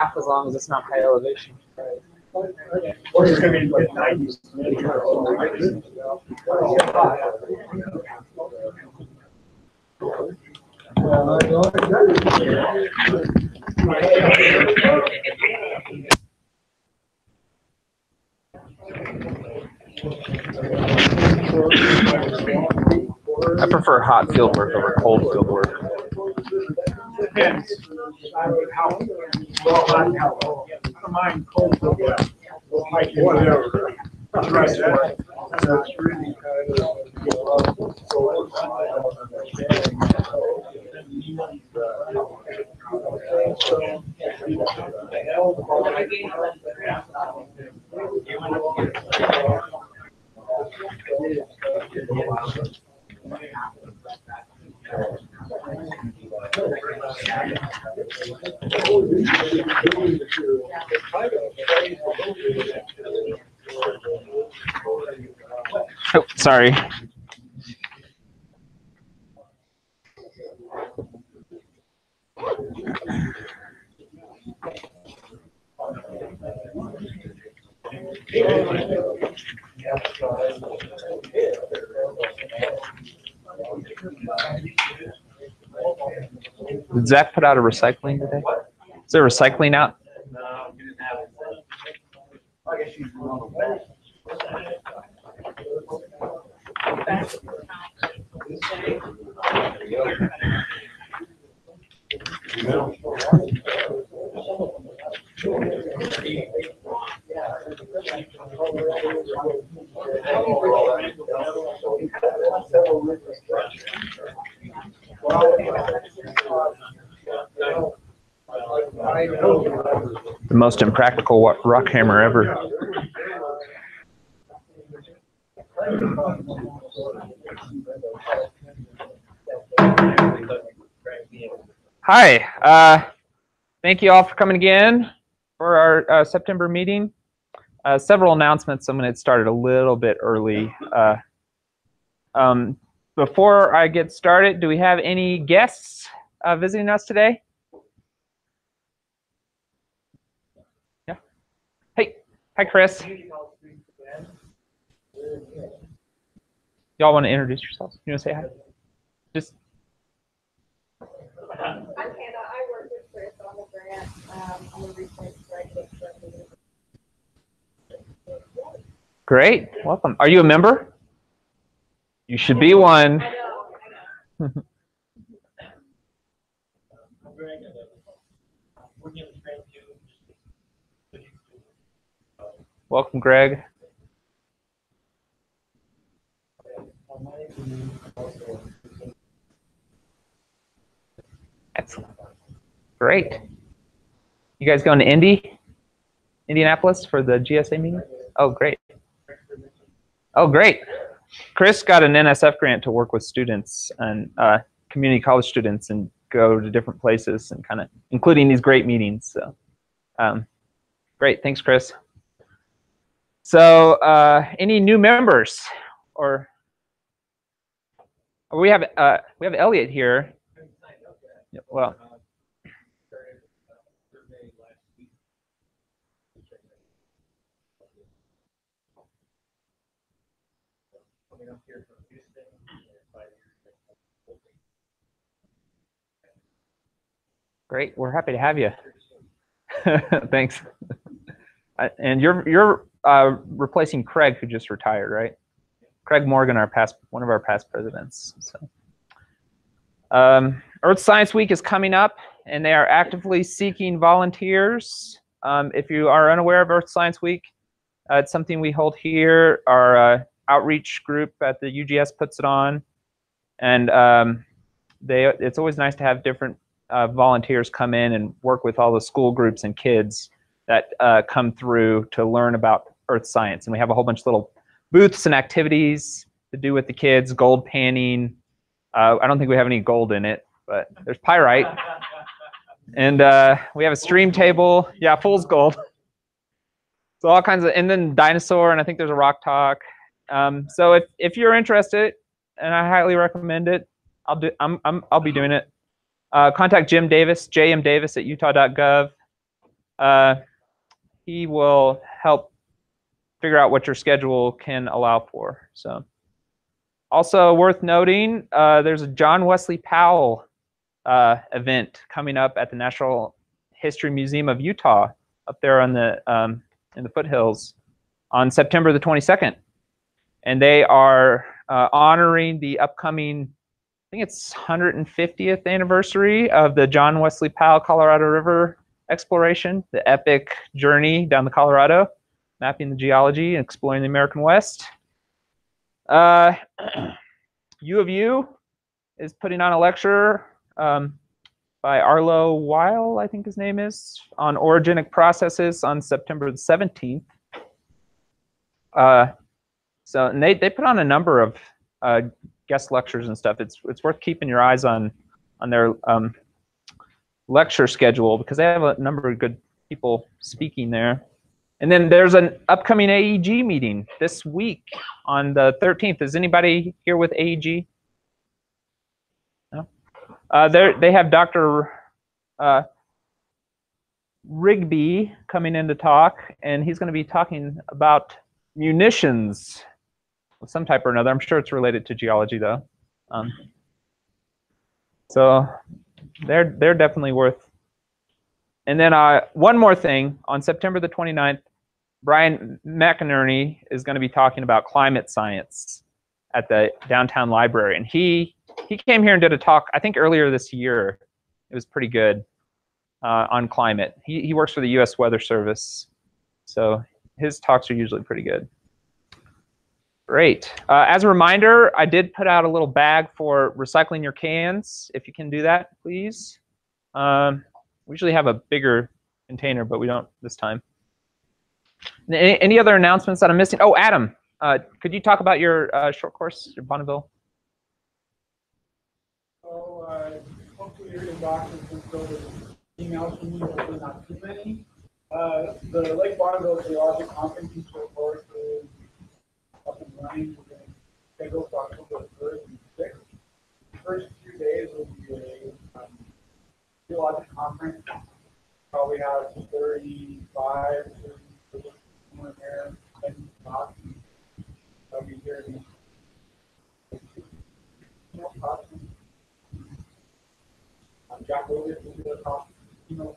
half as long as it's not high elevation. Or it's gonna be mid nineties. I prefer hot field work over cold field work. Depends. How, well, how, I don't mind cold, but whatever. Right, that's really kind Oh, sorry. Did Zach put out a recycling today? Is there recycling out? The most impractical rock hammer ever. Hi, uh, thank you all for coming again for our uh, September meeting. Uh, several announcements. I'm going to get started a little bit early. Uh, um, before I get started, do we have any guests uh, visiting us today? Yeah. Hey, hi, Chris. Y'all want to introduce yourselves? You want to say hi? Just I'm Hannah. I work with Chris on the grant. Um, I'm a recent graduate from the. Great. Welcome. Are you a member? You should be one. Welcome, Greg. Excellent. Great. You guys going to Indy, Indianapolis for the GSA meeting? Oh, great. Oh, great. Chris got an NSF grant to work with students and uh, community college students and go to different places and kind of, including these great meetings. So, um, great. Thanks, Chris. So, uh, any new members or we have uh, we have Elliot here. Well, great. We're happy to have you. Thanks. And you're you're uh, replacing Craig, who just retired, right? Craig Morgan, our past one of our past presidents. So, um, Earth Science Week is coming up, and they are actively seeking volunteers. Um, if you are unaware of Earth Science Week, uh, it's something we hold here. Our uh, outreach group at the UGS puts it on, and um, they it's always nice to have different uh, volunteers come in and work with all the school groups and kids that uh, come through to learn about earth science. And we have a whole bunch of little booths and activities to do with the kids, gold panning. Uh, I don't think we have any gold in it, but there's pyrite. And uh, we have a stream table. Yeah, fool's gold. So all kinds of, and then dinosaur, and I think there's a rock talk. Um, so if, if you're interested, and I highly recommend it, I'll do. I'm, I'm I'll be doing it. Uh, contact Jim Davis, jmdavis at utah.gov. uh, he will help figure out what your schedule can allow for. So, also worth noting, uh, there's a John Wesley Powell uh, event coming up at the Natural History Museum of Utah up there on the um, in the foothills on September the 22nd, and they are uh, honoring the upcoming. I think it's 150th anniversary of the John Wesley Powell Colorado River exploration, the epic journey down the Colorado, mapping the geology and exploring the American West. Uh, U of U is putting on a lecture um, by Arlo Weil, I think his name is, on orogenic processes on September the 17th. Uh, so they, they put on a number of uh, guest lectures and stuff. It's it's worth keeping your eyes on on their um, lecture schedule because they have a number of good people speaking there. And then there's an upcoming AEG meeting this week on the 13th. Is anybody here with AEG? No. Uh, they have Dr. Uh, Rigby coming in to talk, and he's going to be talking about munitions of some type or another. I'm sure it's related to geology though. Um, so they're they're definitely worth. And then uh, one more thing on September the 29th, Brian McInerney is going to be talking about climate science at the downtown library, and he he came here and did a talk I think earlier this year. It was pretty good uh, on climate. He he works for the U.S. Weather Service, so his talks are usually pretty good. Great. Uh, as a reminder, I did put out a little bag for recycling your cans. If you can do that, please. Um, we usually have a bigger container, but we don't this time. Any, any other announcements that I'm missing? Oh, Adam, uh, could you talk about your uh, short course, your Bonneville? So, uh, hopefully your inbox has been filled with emails from me, hopefully not too many. Uh, the Lake Bonneville Geologic Conference in short course is up and running. We're going to schedule October third and sixth. The First few days will be a, um, geologic conference. Probably have thirty-five, thirty, someone there, and talks. I'll be here. know. Um, Jack Williams will be the top, you.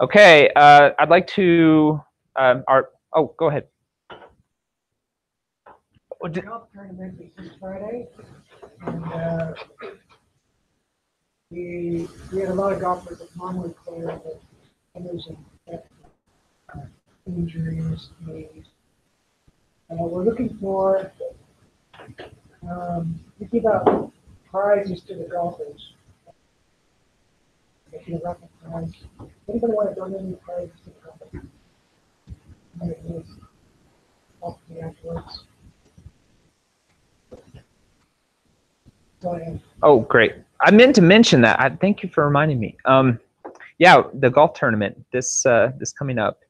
Okay, uh, I'd like to um, our. Oh, go ahead. Oh, did- golf tournament is this Friday. And, uh, we, we had a lot of golfers that normally play, but others have uh, injuries, knees. Uh, we're looking for, um, we give out prizes to the golfers. If you prize, anybody want to donate any to the company? Oh, great. I meant to mention that. I thank you for reminding me. Um, yeah, the golf tournament this uh, this coming up,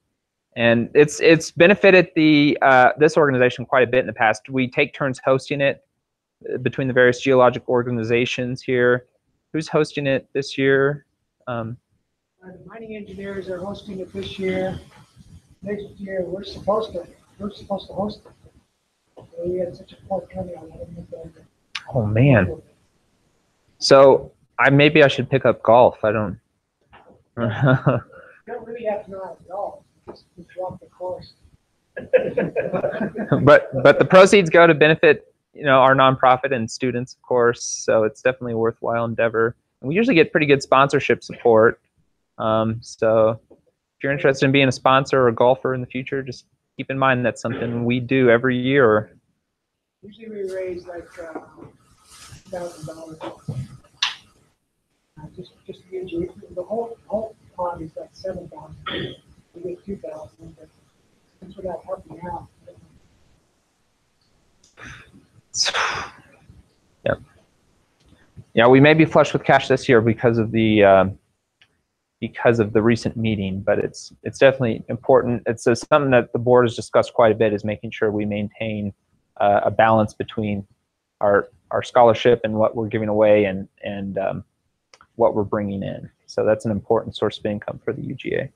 and it's it's benefited the uh, this organization quite a bit in the past. We take turns hosting it uh, between the various geologic organizations here. Who's hosting it this year? Um, Uh, the mining engineers are hosting it this year. Next year, we're supposed to, we're supposed to host it. We had such a poor turnout. I that- oh man, So I maybe I should pick up golf. I don't. You don't really have to know how to golf, just, just walk the course. but but the proceeds go to benefit you know our nonprofit and students of course so it's definitely a worthwhile endeavor we usually get pretty good sponsorship support. Um, so if you're interested in being a sponsor or a golfer in the future just keep in mind that's something we do every year. Usually we raise like, uh, thousand dollars. Uh, Just, just the whole, whole pond is like seven thousand, we get two thousand, but since we're not helping out. Yep. Yeah, we may be flush with cash this year because of the um, because of the recent meeting, but it's it's definitely important. It's uh, something that the board has discussed quite a bit is making sure we maintain uh, a balance between our our scholarship and what we're giving away and and um, what we're bringing in. So that's an important source of income for the UGA.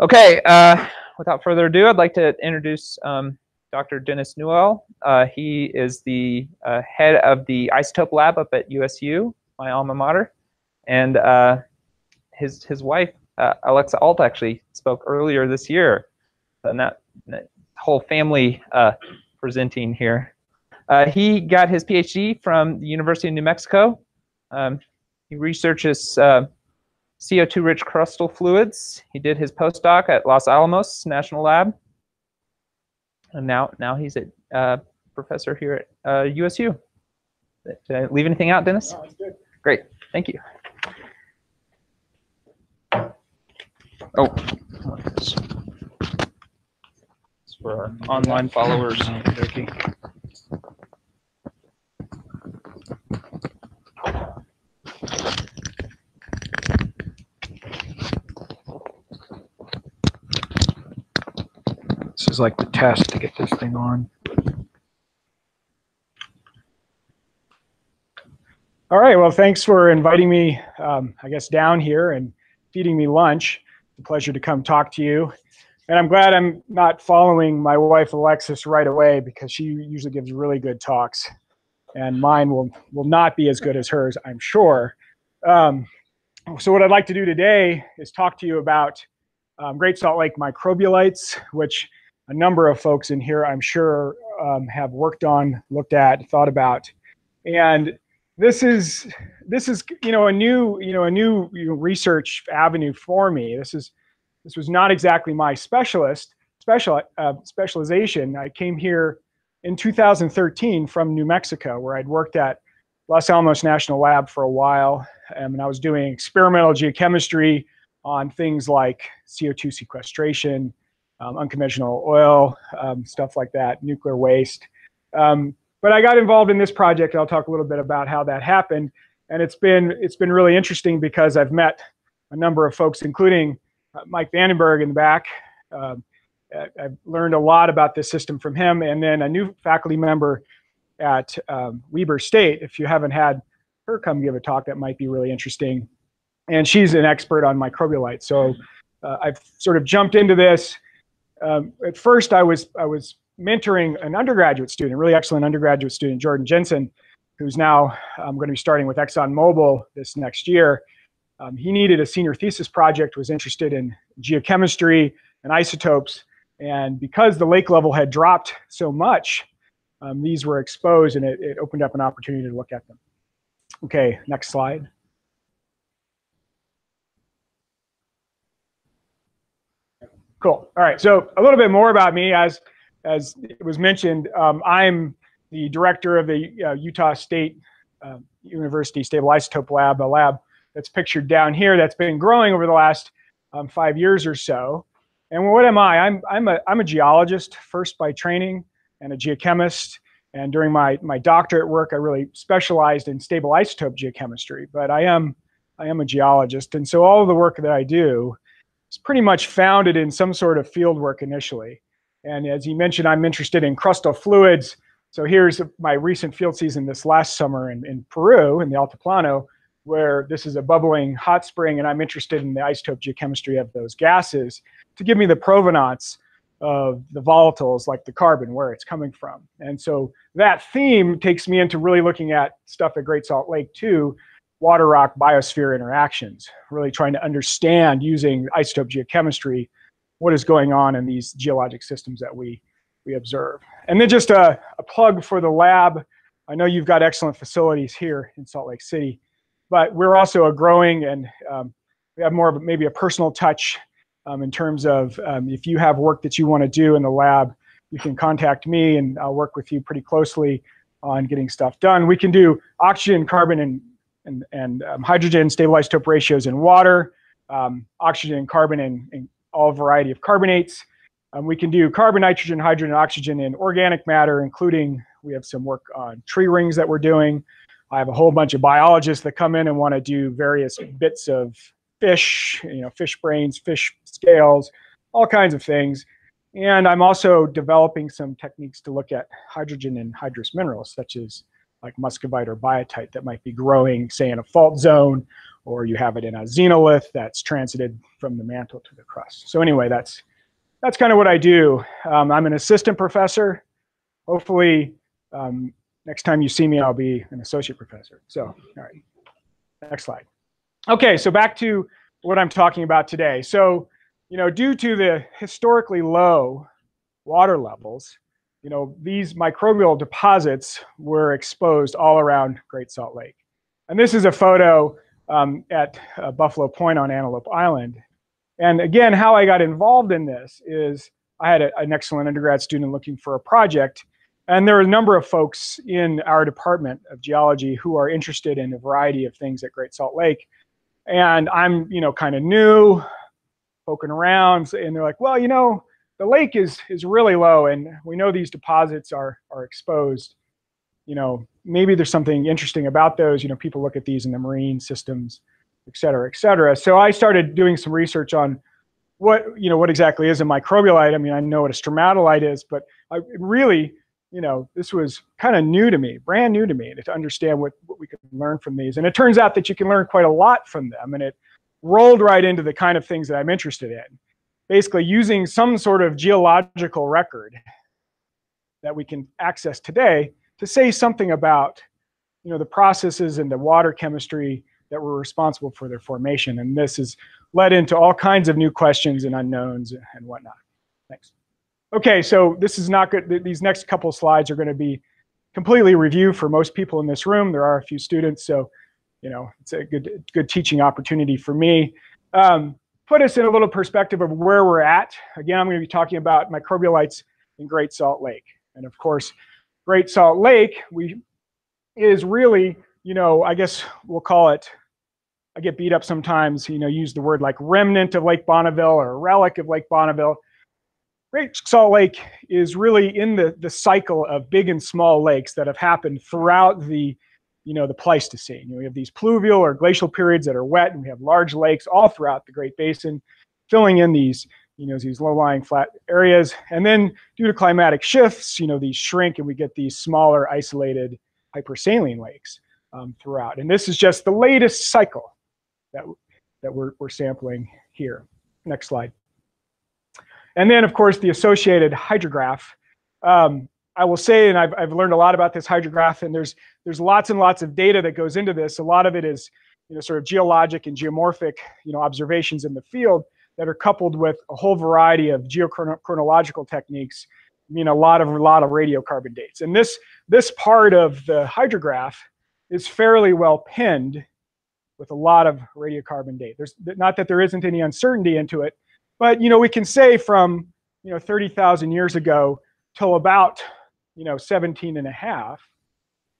Okay, uh, without further ado, I'd like to introduce um, Dr. Dennis Newell. Uh, he is the uh, head of the isotope lab up at USU, my alma mater, and uh, his his wife uh, Alexa Ault actually spoke earlier this year, and that, that whole family uh, presenting here. Uh, he got his PhD from the University of New Mexico. Um, he researches CO2-rich crustal fluids. He did his postdoc at Los Alamos National Lab and now now he's a uh, professor here at uh, USU. Did I leave anything out, Dennis? It's good. Great, thank you. Oh, it's for our online followers. This is like the test to get this thing on. All right, well, thanks for inviting me, um, I guess, down here and feeding me lunch. It's a pleasure to come talk to you. And I'm glad I'm not following my wife, Alexis, right away because she usually gives really good talks. And mine will, will not be as good as hers, I'm sure. Um, so what I'd like to do today is talk to you about um, Great Salt Lake microbialites, which a number of folks in here, I'm sure, um, have worked on, looked at, thought about, and this is this is you know a new you know a new you know, research avenue for me. This is this was not exactly my specialist special uh, specialization. I came here in 2013 from New Mexico, where I'd worked at Los Alamos National Lab for a while, um, and I was doing experimental geochemistry on things like CO2 sequestration, um, unconventional oil, um, stuff like that, nuclear waste. Um, but I got involved in this project. I'll talk a little bit about how that happened. And it's been it's been really interesting because I've met a number of folks, including uh, Mike Vanden Berg in the back. Um, I've learned a lot about this system from him, and then a new faculty member at um, Weber State. If you haven't had her come give a talk, that might be really interesting. And she's an expert on microbialites. So uh, I've sort of jumped into this um, at first I was I was mentoring an undergraduate student, a really excellent undergraduate student, Jordan Jensen, who's now um, going to be starting with ExxonMobil this next year. Um, he needed a senior thesis project, was interested in geochemistry and isotopes, and because the lake level had dropped so much, um, these were exposed, and it, it opened up an opportunity to look at them. Okay, next slide. Cool. All right. So a little bit more about me, as as it was mentioned, um, I'm the director of the uh, Utah State uh, University Stable Isotope Lab, a lab that's pictured down here that's been growing over the last um, five years or so. And what am I? I'm I'm a I'm a geologist first by training and a geochemist. And during my my doctorate work, I really specialized in stable isotope geochemistry. But I am I am a geologist, and so all of the work that I do is pretty much founded in some sort of field work initially. And as you mentioned, I'm interested in crustal fluids. So here's my recent field season this last summer in, in Peru, in the Altiplano, where this is a bubbling hot spring, and I'm interested in the isotope geochemistry of those gases to give me the provenance of the volatiles like the carbon, where it's coming from. And so that theme takes me into really looking at stuff at Great Salt Lake too, water rock biosphere interactions, really trying to understand using isotope geochemistry what is going on in these geologic systems that we, we observe. And then just a, a plug for the lab. I know you've got excellent facilities here in Salt Lake City, but we're also a growing and um, we have more of maybe a personal touch um, in terms of um, if you have work that you want to do in the lab, you can contact me and I'll work with you pretty closely on getting stuff done. We can do oxygen, carbon, and, and, and um, hydrogen stable isotope ratios in water, um, oxygen, carbon, and, and all variety of carbonates. Um, we can do carbon, nitrogen, hydrogen, and oxygen in organic matter, including we have some work on tree rings that we're doing. I have a whole bunch of biologists that come in and want to do various bits of fish, you know, fish brains, fish scales, all kinds of things. And I'm also developing some techniques to look at hydrogen and hydrous minerals, such as like muscovite or biotite that might be growing, say, in a fault zone, or you have it in a xenolith that's transited from the mantle to the crust. So anyway, that's that's kind of what I do. Um, I'm an assistant professor. Hopefully, um, next time you see me, I'll be an associate professor. So, all right, next slide. Okay, so back to what I'm talking about today. So, you know, due to the historically low water levels, you know, these microbial deposits were exposed all around Great Salt Lake. And this is a photo um, at uh, Buffalo Point on Antelope Island. And again, how I got involved in this is I had a, an excellent undergrad student looking for a project. And there are a number of folks in our department of geology who are interested in a variety of things at Great Salt Lake and I'm, you know, kind of new, poking around, and they're like, well, you know, the lake is is really low, and we know these deposits are are exposed. You know, maybe there's something interesting about those. You know, people look at these in the marine systems, et cetera, et cetera. So I started doing some research on what you know what exactly is a microbialite. I mean, I know what a stromatolite is, but I really you know, this was kind of new to me, brand new to me, to understand what, what we could learn from these. And it turns out that you can learn quite a lot from them. And it rolled right into the kind of things that I'm interested in. Basically, using some sort of geological record that we can access today to say something about, you know, the processes and the water chemistry that were responsible for their formation. And this has led into all kinds of new questions and unknowns and whatnot. Thanks. Okay, so this is not good. These next couple slides are going to be completely review for most people in this room. There are a few students, so you know it's a good good teaching opportunity for me. Um, put us in a little perspective of where we're at. Again, I'm going to be talking about microbialites in Great Salt Lake, and of course, Great Salt Lake we is really you know I guess we'll call it. I get beat up sometimes. You know, use the word like remnant of Lake Bonneville or relic of Lake Bonneville Great Salt Lake is really in the, the cycle of big and small lakes that have happened throughout the, you know, the Pleistocene. You know, we have these pluvial or glacial periods that are wet, and we have large lakes all throughout the Great Basin, filling in these, you know, these low-lying flat areas. And then due to climatic shifts, you know, these shrink, and we get these smaller, isolated hypersaline lakes um, throughout. And this is just the latest cycle that that we're, we're sampling here. Next slide. And then, of course, the associated hydrograph. Um, I will say, and I've, I've learned a lot about this hydrograph, and there's there's lots and lots of data that goes into this. A lot of it is, you know, sort of geologic and geomorphic, you know, observations in the field that are coupled with a whole variety of geochronological techniques. I mean, a lot of a lot of radiocarbon dates. And this this part of the hydrograph is fairly well pinned with a lot of radiocarbon date. There's not that there isn't any uncertainty into it, but you know, we can say from you know 30,000 years ago till about you know 17 and a half,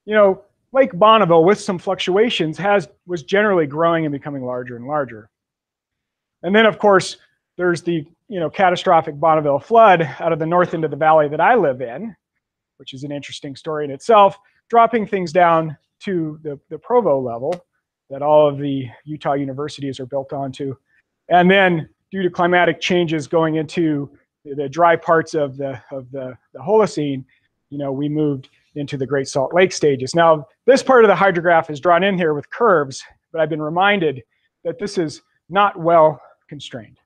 you know, Lake Bonneville with some fluctuations has was generally growing and becoming larger and larger. And then of course there's the you know catastrophic Bonneville flood out of the north end of the valley that I live in, which is an interesting story in itself, dropping things down to the, the Provo level that all of the Utah universities are built onto. And then due to climatic changes going into the dry parts of the of the, the Holocene, you know, we moved into the Great Salt Lake stages. Now, this part of the hydrograph is drawn in here with curves, but I've been reminded that this is not well constrained.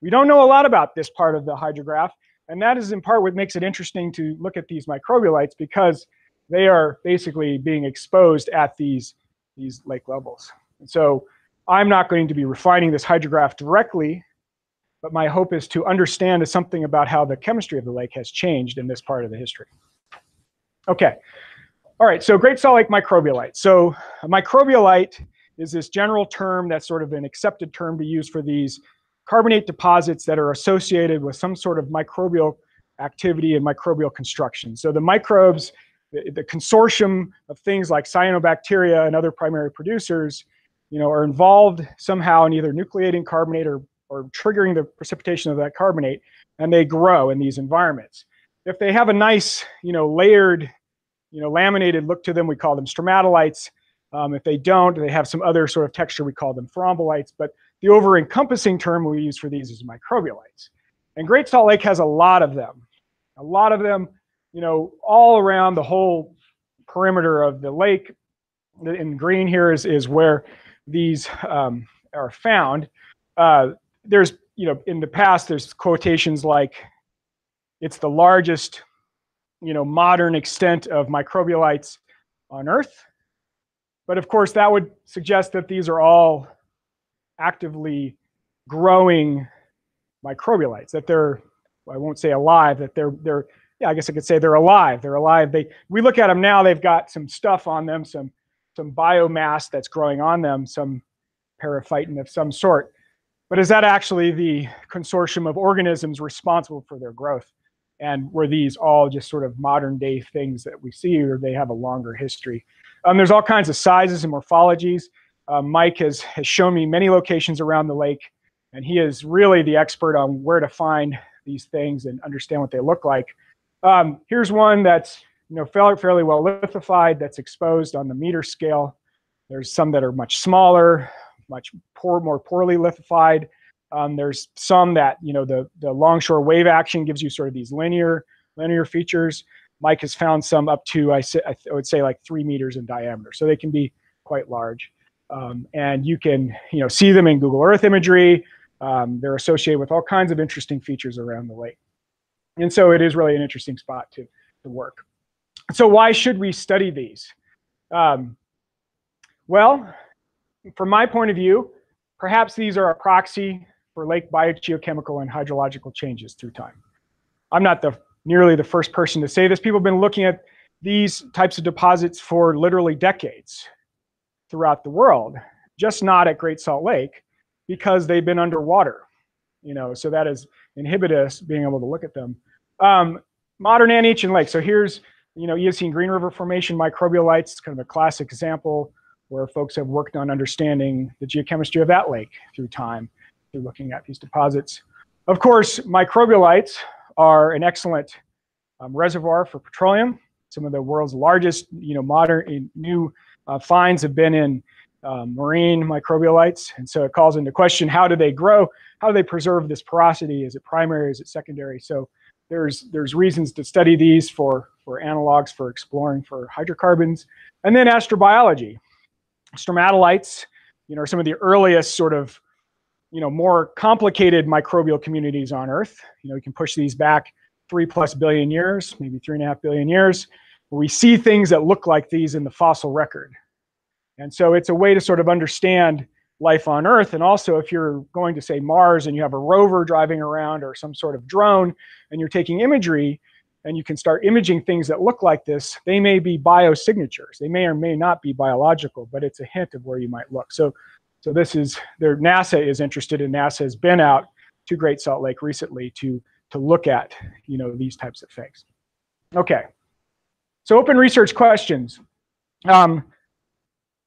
We don't know a lot about this part of the hydrograph, And that is in part what makes it interesting to look at these microbialites because they are basically being exposed at these, these lake levels. And so I'm not going to be refining this hydrograph directly, but my hope is to understand something about how the chemistry of the lake has changed in this part of the history. Okay, all right, so Great Salt Lake microbialite. So microbialite is this general term that's sort of an accepted term to use for these carbonate deposits that are associated with some sort of microbial activity and microbial construction. So the microbes, the, the consortium of things like cyanobacteria and other primary producers, you know, are involved somehow in either nucleating carbonate or, or triggering the precipitation of that carbonate, and they grow in these environments. If they have a nice, you know, layered, you know, laminated look to them, we call them stromatolites. Um, if they don't, they have some other sort of texture, we call them thrombolites. But the over-encompassing term we use for these is microbialites. And Great Salt Lake has a lot of them. A lot of them, you know, all around the whole perimeter of the lake. In green here is, is where these um, are found. Uh, there's, you know, in the past, there's quotations like, it's the largest, you know, modern extent of microbialites on Earth. But of course, that would suggest that these are all actively growing microbialites, that they're, I won't say alive, that they're, they're, yeah, I guess I could say they're alive. They're alive. They, we look at them now, they've got some stuff on them, some, some biomass that's growing on them, some periphyton of some sort. But is that actually the consortium of organisms responsible for their growth? And were these all just sort of modern day things that we see, or they have a longer history? Um, there's all kinds of sizes and morphologies. Uh, Mike has, has shown me many locations around the lake, and he is really the expert on where to find these things and understand what they look like. Um, here's one that's you know fairly, fairly well lithified, that's exposed on the meter scale. There's some that are much smaller, much poor, more poorly lithified. Um, there's some that you know the the longshore wave action gives you sort of these linear linear features. Mike has found some up to I, I would say like three meters in diameter, so they can be quite large. Um, and you can you know see them in Google Earth imagery. Um, they're associated with all kinds of interesting features around the lake, and so it is really an interesting spot to to work. So why should we study these? Um, well, from my point of view, perhaps these are a proxy for lake biogeochemical and hydrological changes through time. I'm not the nearly the first person to say this. People have been looking at these types of deposits for literally decades throughout the world, just not at Great Salt Lake because they've been underwater. You know, so that has inhibited us being able to look at them. Um, modern Antiochian Lake. So here's, you know, Eocene Green River Formation microbialites, kind of a classic example where folks have worked on understanding the geochemistry of that lake through time, through looking at these deposits. Of course, microbialites are an excellent um, reservoir for petroleum. Some of the world's largest, you know, modern new uh, finds have been in um, marine microbialites. And so it calls into question, how do they grow? How do they preserve this porosity? Is it primary? Is it secondary? So there's, there's reasons to study these for, for analogs, for exploring for hydrocarbons. And then astrobiology. Stromatolites, you know, are some of the earliest sort of, you know, more complicated microbial communities on Earth. You know, we can push these back three plus billion years, maybe three and a half billion years we see things that look like these in the fossil record. And so it's a way to sort of understand life on Earth. And also, if you're going to say Mars and you have a rover driving around or some sort of drone and you're taking imagery and you can start imaging things that look like this, they may be biosignatures. They may or may not be biological, but it's a hint of where you might look. So, so this is their NASA is interested and NASA has been out to Great Salt Lake recently to to look at you know these types of things. Okay. So open research questions. Um,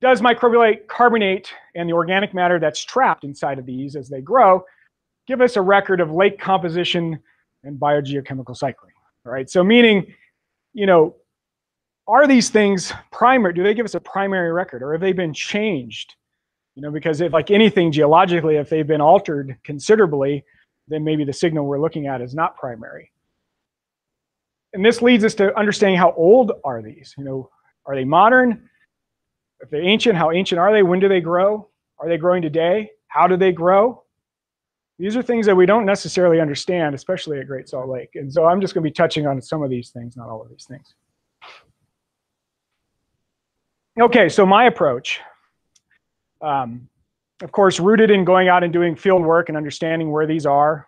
does microbialite carbonate and the organic matter that's trapped inside of these as they grow give us a record of lake composition and biogeochemical cycling? All right, so meaning, you know, are these things primary? Do they give us a primary record or have they been changed? You know, because if like anything geologically, if they've been altered considerably, then maybe the signal we're looking at is not primary and this leads us to understanding how old are these? You know, are they modern? If they're ancient, how ancient are they? When do they grow? Are they growing today? How do they grow? These are things that we don't necessarily understand, especially at Great Salt Lake. And so I'm just going to be touching on some of these things, not all of these things. Okay, so my approach, um, of course, rooted in going out and doing field work and understanding where these are,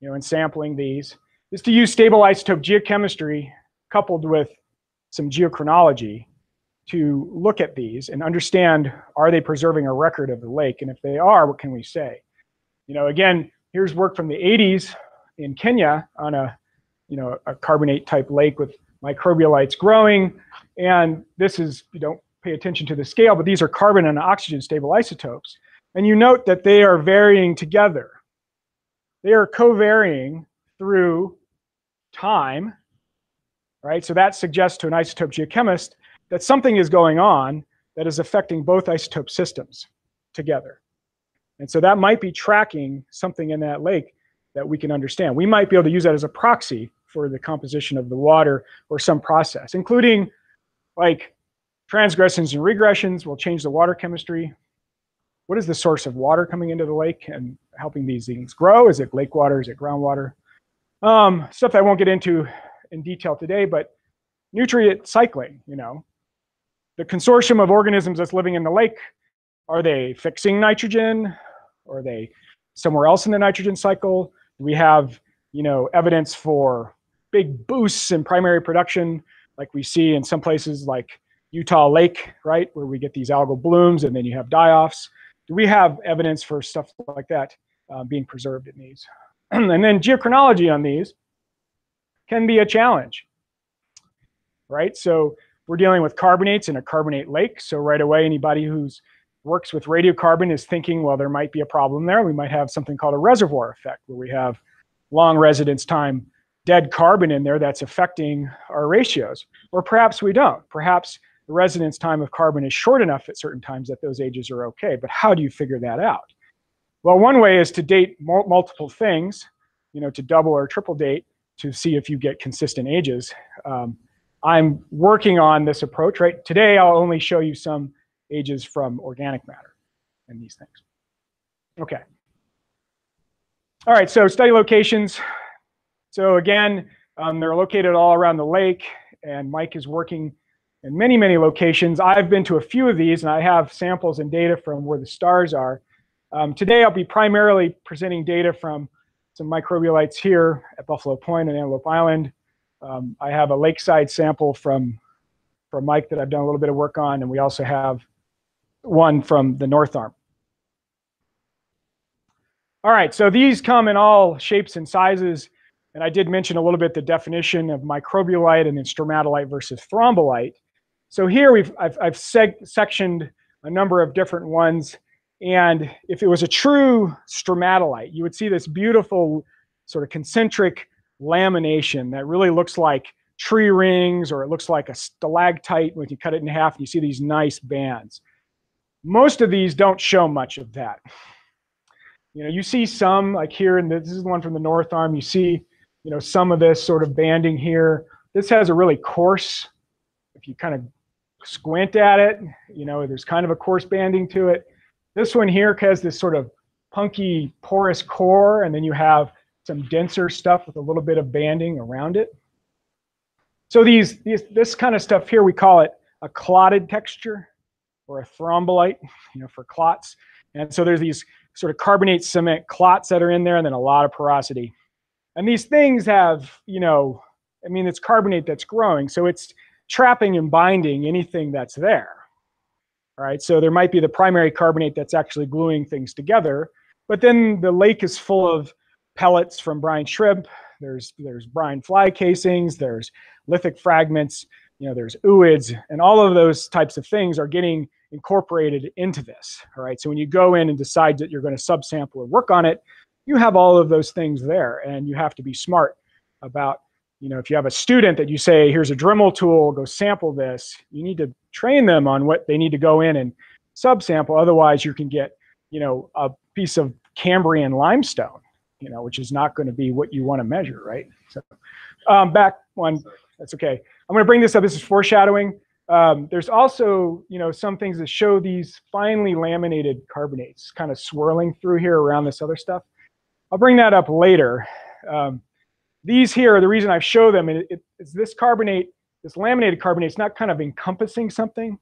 you know, and sampling these, is to use stable isotope geochemistry coupled with some geochronology to look at these and understand are they preserving a record of the lake? And if they are what can we say? You know again here's work from the 80s in kenya on a you know a carbonate type lake with microbialites growing. And this is you don't pay attention to the scale but these are carbon and oxygen stable isotopes and you note that they are varying together they are co-varying through time right? So that suggests to an isotope geochemist that something is going on that is affecting both isotope systems together. And so that might be tracking something in that lake that we can understand. We might be able to use that as a proxy for the composition of the water or some process, including like transgressions and regressions will change the water chemistry. What is the source of water coming into the lake and helping these things grow? Is it lake water? Is it groundwater? Um, stuff I won't get into in detail today, but nutrient cycling, you know, the consortium of organisms that's living in the lake, are they fixing nitrogen? Are they somewhere else in the nitrogen cycle? Do we have, you know, evidence for big boosts in primary production like we see in some places like Utah Lake, right, where we get these algal blooms and then you have die-offs? Do we have evidence for stuff like that uh, being preserved in these? and then geochronology on these can be a challenge, right? So we're dealing with carbonates in a carbonate lake. So right away, anybody who's works with radiocarbon is thinking, well, there might be a problem there. We might have something called a reservoir effect, where we have long residence time dead carbon in there that's affecting our ratios. Or perhaps we don't. Perhaps the residence time of carbon is short enough at certain times that those ages are okay. But how do you figure that out? Well, one way is to date multiple things, you know, to double or triple date to see if you get consistent ages. Um, I'm working on this approach, right? Today, I'll only show you some ages from organic matter and these things. Okay. All right, so study locations. So again, um, they're located all around the lake, and Mike is working in many, many locations. I've been to a few of these, and I have samples and data from where the stars are. Um, today, I'll be primarily presenting data from some microbialites here at Buffalo Point and Antelope Island. Um, I have a lakeside sample from, from Mike that I've done a little bit of work on, and we also have one from the North Arm. All right, so these come in all shapes and sizes, and I did mention a little bit the definition of microbialite and then stromatolite versus thrombolite. So here we've I've, I've sectioned a number of different ones and if it was a true stromatolite, you would see this beautiful sort of concentric lamination that really looks like tree rings or it looks like a stalactite when you cut it in half and you see these nice bands. Most of these don't show much of that. You know, you see some like here, and this is the one from the North Arm. You see, you know, some of this sort of banding here. This has a really coarse, if you kind of squint at it, you know, there's kind of a coarse banding to it. This one here has this sort of punky porous core, and then you have some denser stuff with a little bit of banding around it. So these, these this kind of stuff here, we call it a clotted texture or a thrombolite, you know, for clots. And so there's these sort of carbonate cement clots that are in there and then a lot of porosity. And these things have, you know, I mean, it's carbonate that's growing. So it's trapping and binding anything that's there. All right, so there might be the primary carbonate that's actually gluing things together, but then the lake is full of pellets from brine shrimp. There's there's brine fly casings. There's lithic fragments. You know, there's ooids, and all of those types of things are getting incorporated into this. All right, so when you go in and decide that you're going to subsample or work on it, you have all of those things there, and you have to be smart about you know, if you have a student that you say, here's a Dremel tool, go sample this, you need to train them on what they need to go in and subsample. Otherwise, you can get, you know, a piece of Cambrian limestone, you know, which is not going to be what you want to measure, right? So um, back one, that's okay. I'm going to bring this up. This is foreshadowing. Um, there's also, you know, some things that show these finely laminated carbonates kind of swirling through here around this other stuff. I'll bring that up later. Um, these here, are the reason I show them is it, it's this carbonate, this laminated carbonate, it's not kind of encompassing something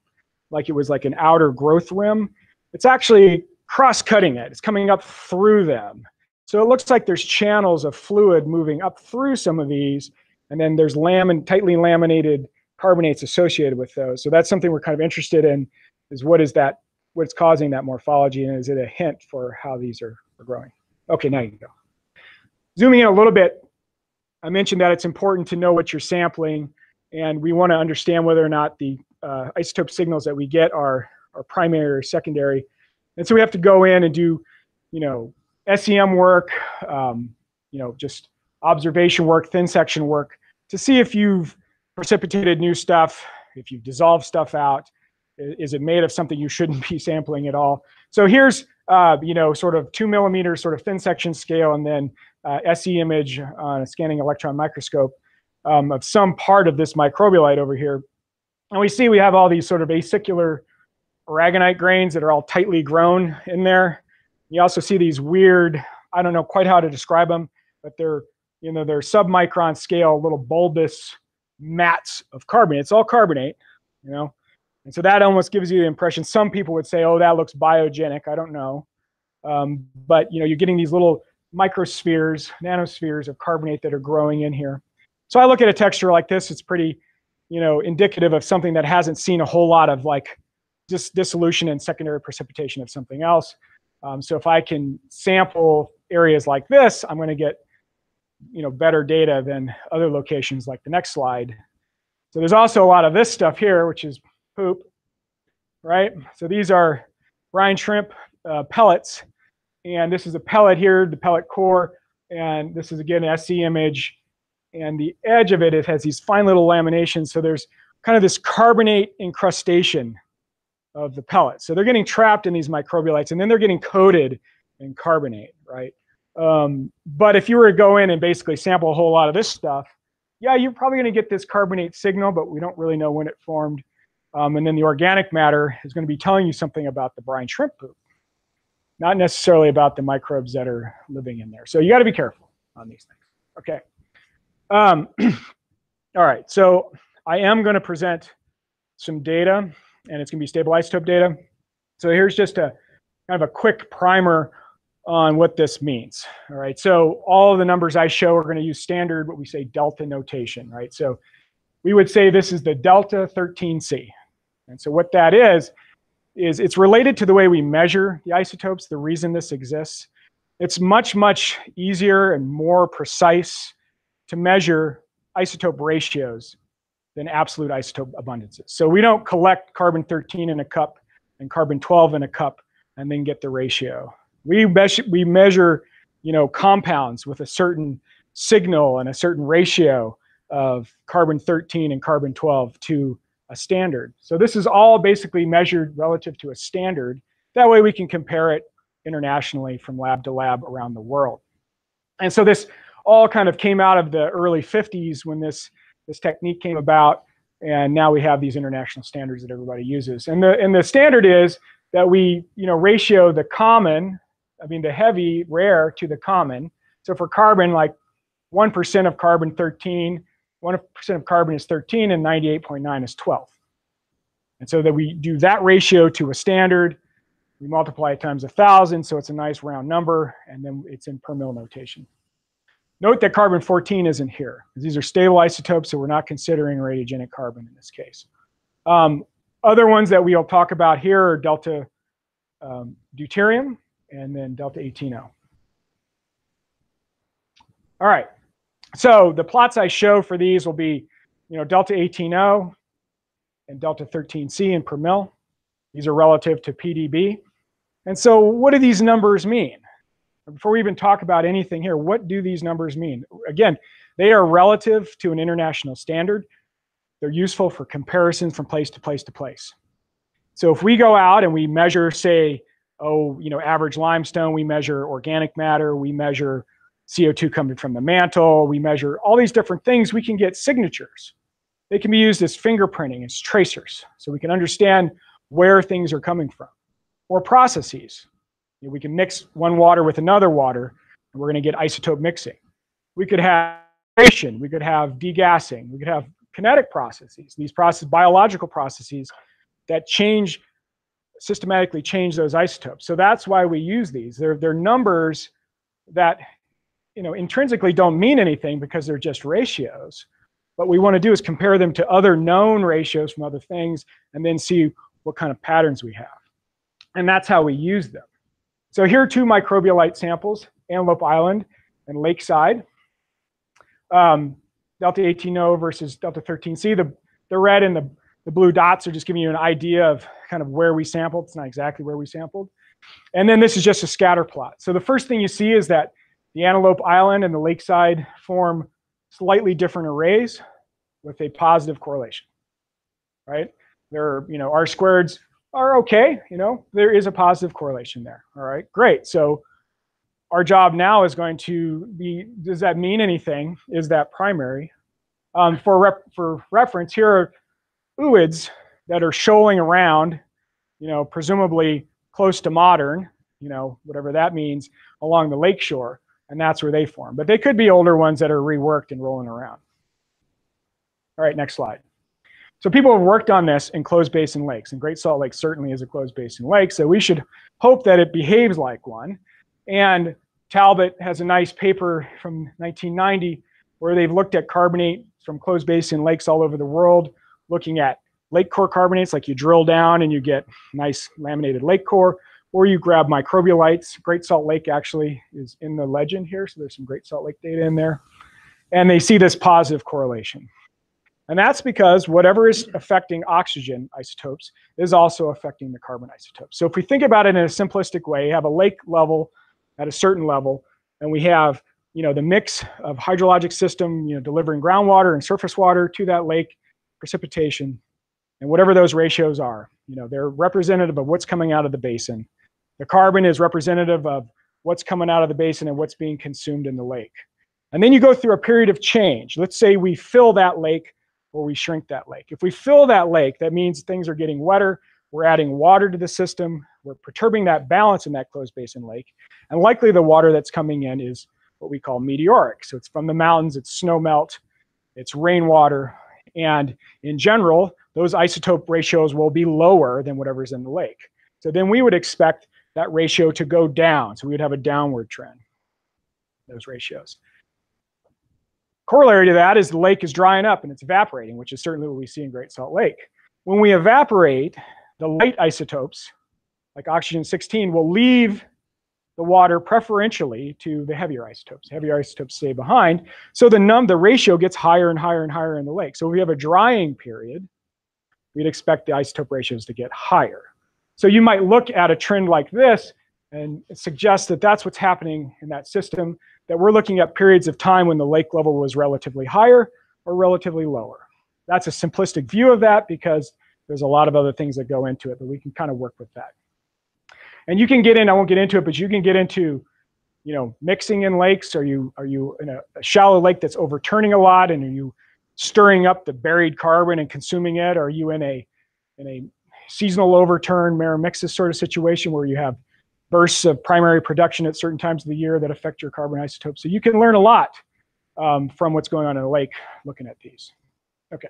like it was like an outer growth rim. It's actually cross-cutting it. It's coming up through them. So it looks like there's channels of fluid moving up through some of these, and then there's lamin tightly laminated carbonates associated with those. So that's something we're kind of interested in, is what is that, what's causing that morphology, and is it a hint for how these are, are growing? Okay, now you go. Zooming in a little bit, I mentioned that it's important to know what you're sampling, and we want to understand whether or not the uh, isotope signals that we get are, are primary or secondary. And so we have to go in and do, you know, SEM work, um, you know, just observation work, thin section work to see if you've precipitated new stuff, if you've dissolved stuff out. Is it made of something you shouldn't be sampling at all? So here's, uh, you know, sort of two millimeters, sort of thin section scale, and then SE image on a scanning electron microscope um, of some part of this microbialite over here. And we see we have all these sort of acicular aragonite grains that are all tightly grown in there. You also see these weird, I don't know quite how to describe them, but they're, you know, they're submicron scale little bulbous mats of carbonate. It's all carbonate, you know. And so that almost gives you the impression, some people would say, oh, that looks biogenic. I don't know. Um, but, you know, you're getting these little microspheres, nanospheres of carbonate that are growing in here. So I look at a texture like this, it's pretty, you know, indicative of something that hasn't seen a whole lot of like dis dissolution and secondary precipitation of something else. Um, so if I can sample areas like this, I'm going to get you know better data than other locations like the next slide. So there's also a lot of this stuff here, which is poop, right? So these are brine shrimp uh, pellets, and this is a pellet here, the pellet core, and this is again an SE image, and the edge of it, it has these fine little laminations. So there's kind of this carbonate incrustation of the pellet. So they're getting trapped in these microbialites and then they're getting coated in carbonate, right? Um, but if you were to go in and basically sample a whole lot of this stuff, yeah, you're probably going to get this carbonate signal, but we don't really know when it formed. Um, and then the organic matter is going to be telling you something about the brine shrimp poop, not necessarily about the microbes that are living in there. So you got to be careful on these things. Okay. Um, all right. So I am going to present some data and it's going to be stable isotope data. So here's just a kind of a quick primer on what this means. All right, so all of the numbers I show are going to use standard, what we say delta notation, right? So we would say this is the delta 13C. And so what that is, is it's related to the way we measure the isotopes, the reason this exists. It's much, much easier and more precise to measure isotope ratios than absolute isotope abundances. So we don't collect carbon 13 in a cup and carbon 12 in a cup and then get the ratio. We measure, we measure, you know, compounds with a certain signal and a certain ratio of carbon 13 and carbon 12 to a standard. So this is all basically measured relative to a standard. That way we can compare it internationally from lab to lab around the world. And so this all kind of came out of the early 50s when this this technique came about, and now we have these international standards that everybody uses. And the and the standard is that we you know ratio the common, I mean the heavy rare to the common. So for carbon, like one percent of carbon 13, one percent of carbon is 13, and 98.9 is 12. And so that we do that ratio to a standard, we multiply it times a thousand, so it's a nice round number, and then it's in per mil notation. Note that carbon 14 isn't here. These are stable isotopes, so we're not considering radiogenic carbon in this case. Um, other ones that we'll talk about here are delta um, deuterium and then delta 18O. All right, so the plots I show for these will be, you know, delta 18O and delta 13C in per mil. These are relative to PDB. And so what do these numbers mean? before we even talk about anything here, what do these numbers mean? Again, they are relative to an international standard. They're useful for comparisons from place to place to place. So if we go out and we measure, say, oh, you know, average limestone, we measure organic matter, we measure CO2 coming from the mantle, we measure all these different things, we can get signatures. They can be used as fingerprinting, as tracers, so we can understand where things are coming from, or processes. You know, we can mix one water with another water, and we're going to get isotope mixing. We could have we could have degassing, we could have kinetic processes, these processes, biological processes that change, systematically change those isotopes. So that's why we use these. They're, they're numbers that you know, intrinsically don't mean anything because they're just ratios. What we want to do is compare them to other known ratios from other things and then see what kind of patterns we have. And that's how we use them. So here are two microbialite samples, Antelope Island and Lakeside. Um, delta 18O versus delta 13C. The, the red and the, the blue dots are just giving you an idea of kind of where we sampled. It's not exactly where we sampled. And then this is just a scatter plot. So the first thing you see is that the Antelope Island and the Lakeside form slightly different arrays with a positive correlation, right? They're, you know, R squareds are okay, you know, there is a positive correlation there, all right? Great, so our job now is going to be, does that mean anything? Is that primary? Um, for, rep, for reference, here are ooids that are shoaling around, you know, presumably close to modern, you know, whatever that means, along the lakeshore, and that's where they form. But they could be older ones that are reworked and rolling around. All right, next slide. So people have worked on this in closed basin lakes, and Great Salt Lake certainly is a closed basin lake, so we should hope that it behaves like one. And Talbot has a nice paper from 1990 where they've looked at carbonate from closed basin lakes all over the world, looking at lake core carbonates, like you drill down and you get nice laminated lake core, or you grab microbialites. Great Salt Lake actually is in the legend here, so there's some Great Salt Lake data in there. And they see this positive correlation. And that's because whatever is affecting oxygen isotopes is also affecting the carbon isotopes. So if we think about it in a simplistic way, you have a lake level at a certain level, and we have you know the mix of hydrologic system, you know, delivering groundwater and surface water to that lake, precipitation, and whatever those ratios are, you know, they're representative of what's coming out of the basin. The carbon is representative of what's coming out of the basin and what's being consumed in the lake. And then you go through a period of change. Let's say we fill that lake or we shrink that lake. If we fill that lake, that means things are getting wetter, we're adding water to the system, we're perturbing that balance in that closed basin lake, and likely the water that's coming in is what we call meteoric. So it's from the mountains, it's snow melt, it's rainwater, and in general, those isotope ratios will be lower than whatever's in the lake. So then we would expect that ratio to go down. So we would have a downward trend, those ratios. Corollary to that is the lake is drying up and it's evaporating, which is certainly what we see in Great Salt Lake. When we evaporate, the light isotopes, like oxygen 16, will leave the water preferentially to the heavier isotopes. Heavier isotopes stay behind. So the num the ratio gets higher and higher and higher in the lake. So if we have a drying period, we'd expect the isotope ratios to get higher. So you might look at a trend like this and suggest that that's what's happening in that system, that we're looking at periods of time when the lake level was relatively higher or relatively lower. That's a simplistic view of that because there's a lot of other things that go into it, but we can kind of work with that. And you can get in, I won't get into it, but you can get into, you know, mixing in lakes. Are you, are you in a, a shallow lake that's overturning a lot and are you stirring up the buried carbon and consuming it? Or are you in a, in a seasonal overturn, meromixis sort of situation where you have bursts of primary production at certain times of the year that affect your carbon isotopes. So you can learn a lot um, from what's going on in a lake looking at these. Okay.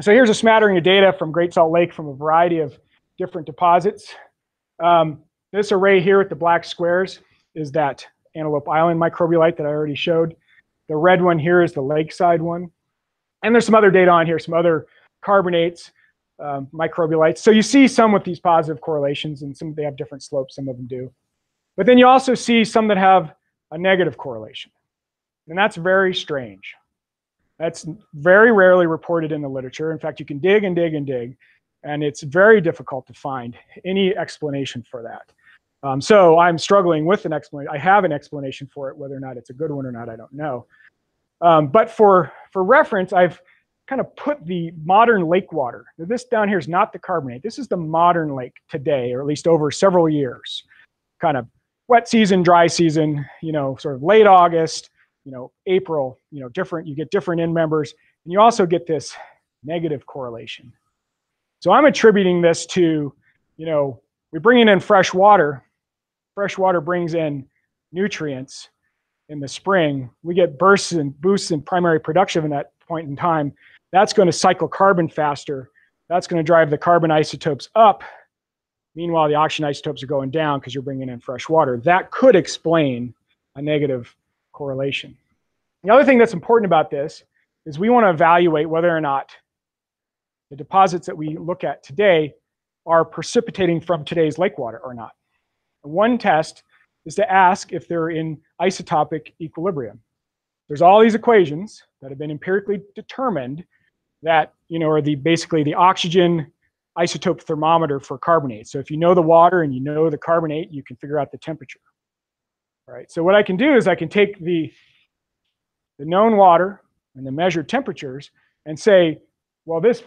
So here's a smattering of data from Great Salt Lake from a variety of different deposits. Um, this array here with the black squares is that Antelope Island microbialite that I already showed. The red one here is the lakeside one. And there's some other data on here, some other carbonates, um, microbialites. So you see some with these positive correlations and some they have different slopes, some of them do. But then you also see some that have a negative correlation. And that's very strange. That's very rarely reported in the literature. In fact, you can dig and dig and dig, and it's very difficult to find any explanation for that. Um, so I'm struggling with an explanation. I have an explanation for it, whether or not it's a good one or not, I don't know. Um, but for, for reference, I've kind of put the modern lake water. Now, this down here is not the carbonate. This is the modern lake today, or at least over several years. Kind of wet season, dry season, you know, sort of late August, you know, April, you know, different, you get different end members, and you also get this negative correlation. So I'm attributing this to, you know, we're bringing in fresh water. Fresh water brings in nutrients in the spring, we get bursts and boosts in primary production in that point in time. That's going to cycle carbon faster. That's going to drive the carbon isotopes up. Meanwhile, the oxygen isotopes are going down because you're bringing in fresh water. That could explain a negative correlation. The other thing that's important about this is we want to evaluate whether or not the deposits that we look at today are precipitating from today's lake water or not. One test is to ask if they're in isotopic equilibrium. There's all these equations that have been empirically determined that, you know, are the basically the oxygen isotope thermometer for carbonate. So if you know the water and you know the carbonate, you can figure out the temperature. Right. So what I can do is I can take the the known water and the measured temperatures and say, well, this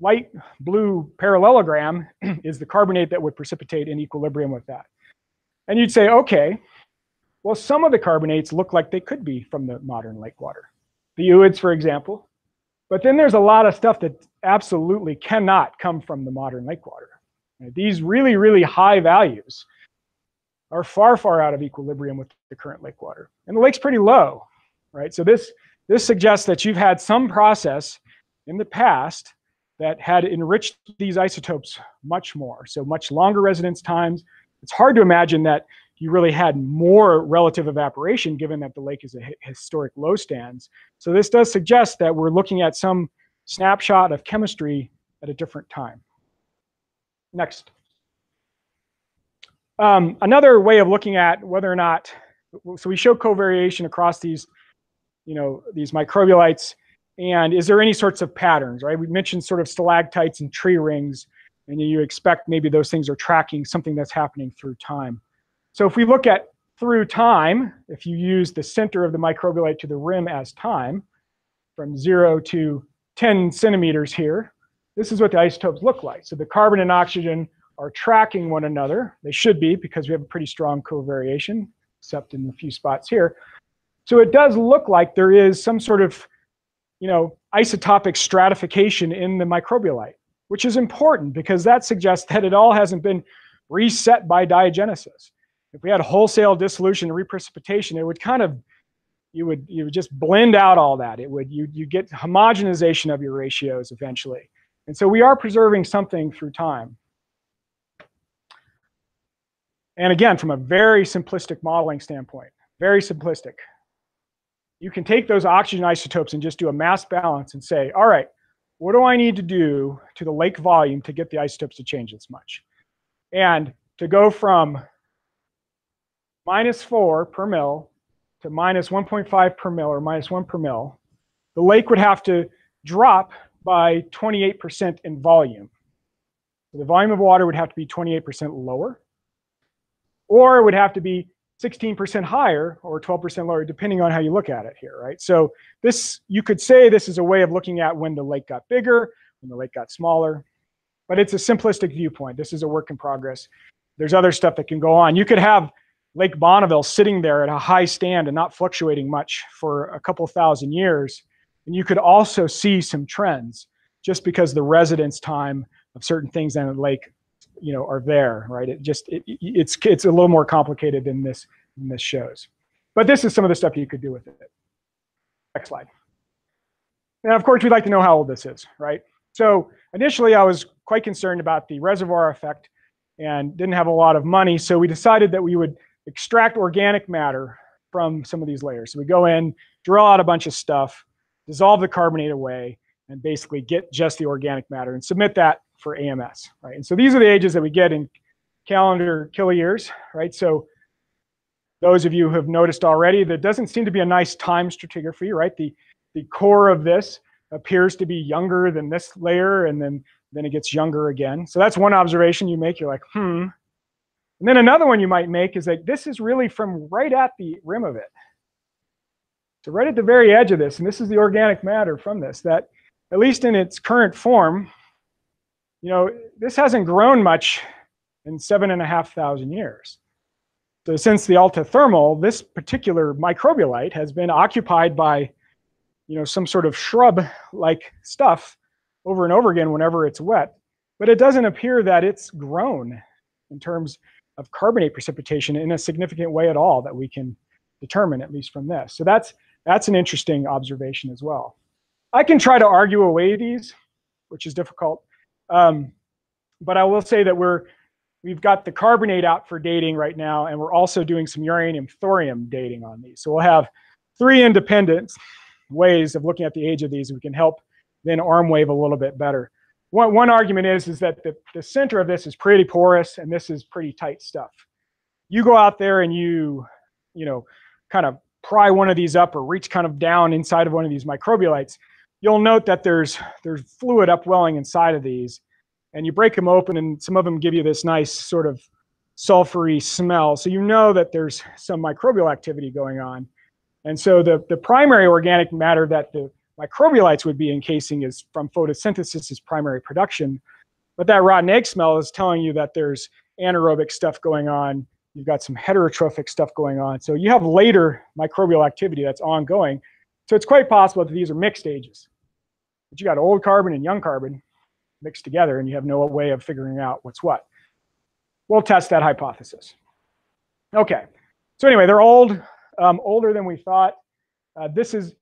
light blue parallelogram is the carbonate that would precipitate in equilibrium with that. And you'd say, okay, well, some of the carbonates look like they could be from the modern lake water. The ooids, for example. But then there's a lot of stuff that absolutely cannot come from the modern lake water. These really, really high values are far, far out of equilibrium with the current lake water. And the lake's pretty low, right? So this, this suggests that you've had some process in the past that had enriched these isotopes much more. So much longer residence times. It's hard to imagine that you really had more relative evaporation given that the lake is a historic low stands. So this does suggest that we're looking at some snapshot of chemistry at a different time. Next. Um, another way of looking at whether or not, so we show covariation across these, you know, these microbialites, and is there any sorts of patterns, right? We mentioned sort of stalactites and tree rings, and you expect maybe those things are tracking something that's happening through time. So if we look at through time, if you use the center of the microbialite to the rim as time, from zero to 10 centimeters here, this is what the isotopes look like. So the carbon and oxygen are tracking one another. They should be because we have a pretty strong covariation, except in a few spots here. So it does look like there is some sort of, you know, isotopic stratification in the microbialite, which is important because that suggests that it all hasn't been reset by diagenesis. If we had wholesale dissolution and reprecipitation, it would kind of you would you would just blend out all that. It would you you get homogenization of your ratios eventually. And so we are preserving something through time. And again, from a very simplistic modeling standpoint, very simplistic, you can take those oxygen isotopes and just do a mass balance and say, all right, what do I need to do to the lake volume to get the isotopes to change this much? And to go from minus 4 per mil to minus 1.5 per mil or minus 1 per mil, the lake would have to drop by 28% in volume. So the volume of water would have to be 28% lower, or it would have to be 16% higher or 12% lower, depending on how you look at it here, right? So this, you could say this is a way of looking at when the lake got bigger, when the lake got smaller, but it's a simplistic viewpoint. This is a work in progress. There's other stuff that can go on. You could have Lake Bonneville sitting there at a high stand and not fluctuating much for a couple thousand years. And you could also see some trends just because the residence time of certain things in the lake, you know, are there, right? It just, it, it's, it's a little more complicated than this, than this shows. But this is some of the stuff you could do with it. Next slide. Now, of course, we'd like to know how old this is, right? So initially, I was quite concerned about the reservoir effect and didn't have a lot of money. So we decided that we would extract organic matter from some of these layers. So we go in, drill out a bunch of stuff, dissolve the carbonate away, and basically get just the organic matter and submit that for AMS, right? And so these are the ages that we get in calendar kiloyears, right? So those of you who have noticed already, there doesn't seem to be a nice time stratigraphy, right? The, the core of this appears to be younger than this layer, and then, then it gets younger again. So that's one observation you make. You're like, hmm, and then another one you might make is that this is really from right at the rim of it. So right at the very edge of this, and this is the organic matter from this, that at least in its current form, you know, this hasn't grown much in seven and a half thousand years. So since the altithermal, this particular microbialite has been occupied by, you know, some sort of shrub-like stuff over and over again whenever it's wet. But it doesn't appear that it's grown in terms of carbonate precipitation in a significant way at all that we can determine, at least from this. So that's, that's an interesting observation as well. I can try to argue away these, which is difficult. Um, but I will say that we're, we've got the carbonate out for dating right now, and we're also doing some uranium thorium dating on these. So we'll have three independent ways of looking at the age of these. We can help then arm wave a little bit better. One, one argument is, is that the, the center of this is pretty porous and this is pretty tight stuff. You go out there and you, you know, kind of pry one of these up or reach kind of down inside of one of these microbialites, you'll note that there's, there's fluid upwelling inside of these. And you break them open and some of them give you this nice sort of sulfury smell. So you know that there's some microbial activity going on. And so the, the primary organic matter that the microbialites would be encasing is from photosynthesis is primary production. But that rotten egg smell is telling you that there's anaerobic stuff going on. You've got some heterotrophic stuff going on. So you have later microbial activity that's ongoing. So it's quite possible that these are mixed ages. But you got old carbon and young carbon mixed together and you have no way of figuring out what's what. We'll test that hypothesis. Okay, so anyway, they're old, um, older than we thought. Uh, this is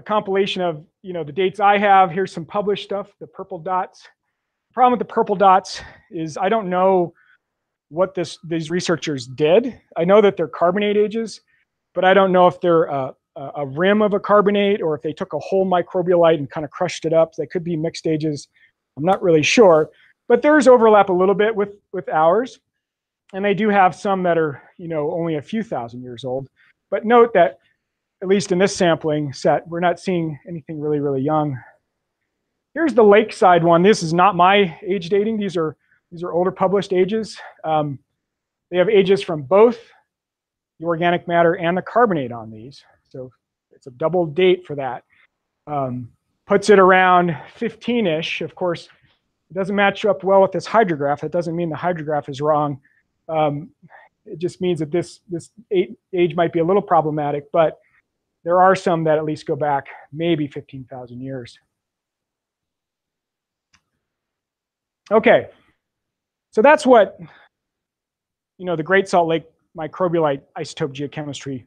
a compilation of you know the dates I have. Here's some published stuff, the purple dots. The problem with the purple dots is I don't know what this these researchers did. I know that they're carbonate ages, but I don't know if they're a, a rim of a carbonate or if they took a whole microbialite and kind of crushed it up. They could be mixed ages. I'm not really sure, but there's overlap a little bit with with ours, and they do have some that are you know only a few thousand years old. But note that at least in this sampling set, we're not seeing anything really, really young. Here's the lakeside one. This is not my age dating. These are these are older published ages. Um, they have ages from both the organic matter and the carbonate on these. So it's a double date for that. Um, puts it around 15-ish. Of course, it doesn't match up well with this hydrograph. That doesn't mean the hydrograph is wrong. Um, it just means that this, this age might be a little problematic, but there are some that at least go back maybe 15,000 years. Okay, so that's what you know the Great Salt Lake microbialite isotope geochemistry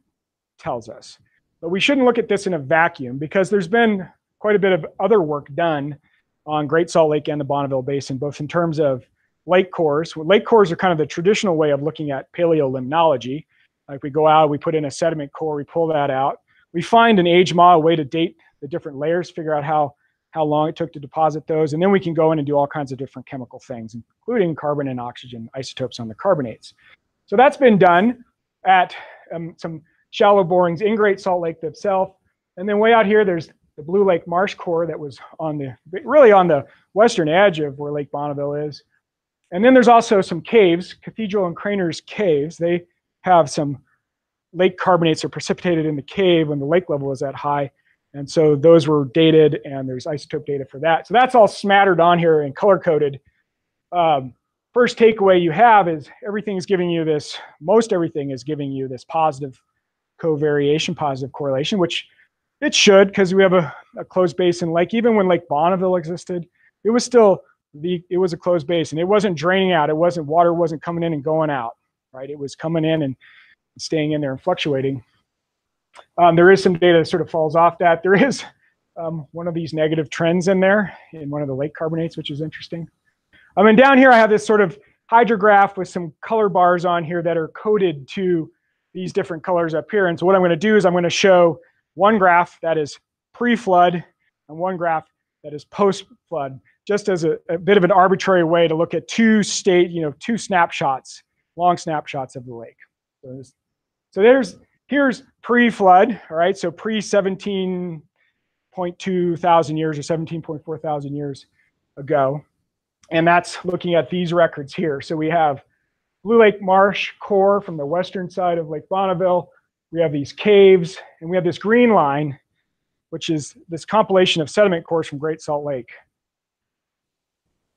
tells us. But we shouldn't look at this in a vacuum because there's been quite a bit of other work done on Great Salt Lake and the Bonneville Basin, both in terms of lake cores. Lake cores are kind of the traditional way of looking at paleolimnology. Like we go out, we put in a sediment core, we pull that out, we find an age model way to date the different layers, figure out how, how long it took to deposit those, and then we can go in and do all kinds of different chemical things, including carbon and oxygen isotopes on the carbonates. So that's been done at um, some shallow borings in Great Salt Lake itself. And then way out here, there's the Blue Lake Marsh core that was on the, really on the western edge of where Lake Bonneville is. And then there's also some caves, Cathedral and Craner's caves. They have some lake carbonates are precipitated in the cave when the lake level is that high. And so those were dated and there's isotope data for that. So that's all smattered on here and color coded. Um, first takeaway you have is everything is giving you this, most everything is giving you this positive covariation, positive correlation, which it should because we have a, a closed basin lake. Even when Lake Bonneville existed, it was still the, it was a closed basin. It wasn't draining out. It wasn't, water wasn't coming in and going out, right? It was coming in and staying in there and fluctuating. Um, there is some data that sort of falls off that. There is um, one of these negative trends in there in one of the lake carbonates, which is interesting. Um, and down here, I have this sort of hydrograph with some color bars on here that are coded to these different colors up here. And so what I'm going to do is I'm going to show one graph that is pre-flood and one graph that is post-flood, just as a, a, bit of an arbitrary way to look at two state, you know, two snapshots, long snapshots of the lake. So so there's here's pre-flood, all right? So pre 17.2 thousand years or 17.4 thousand years ago. And that's looking at these records here. So we have Blue Lake Marsh core from the western side of Lake Bonneville. We have these caves, and we have this green line, which is this compilation of sediment cores from Great Salt Lake.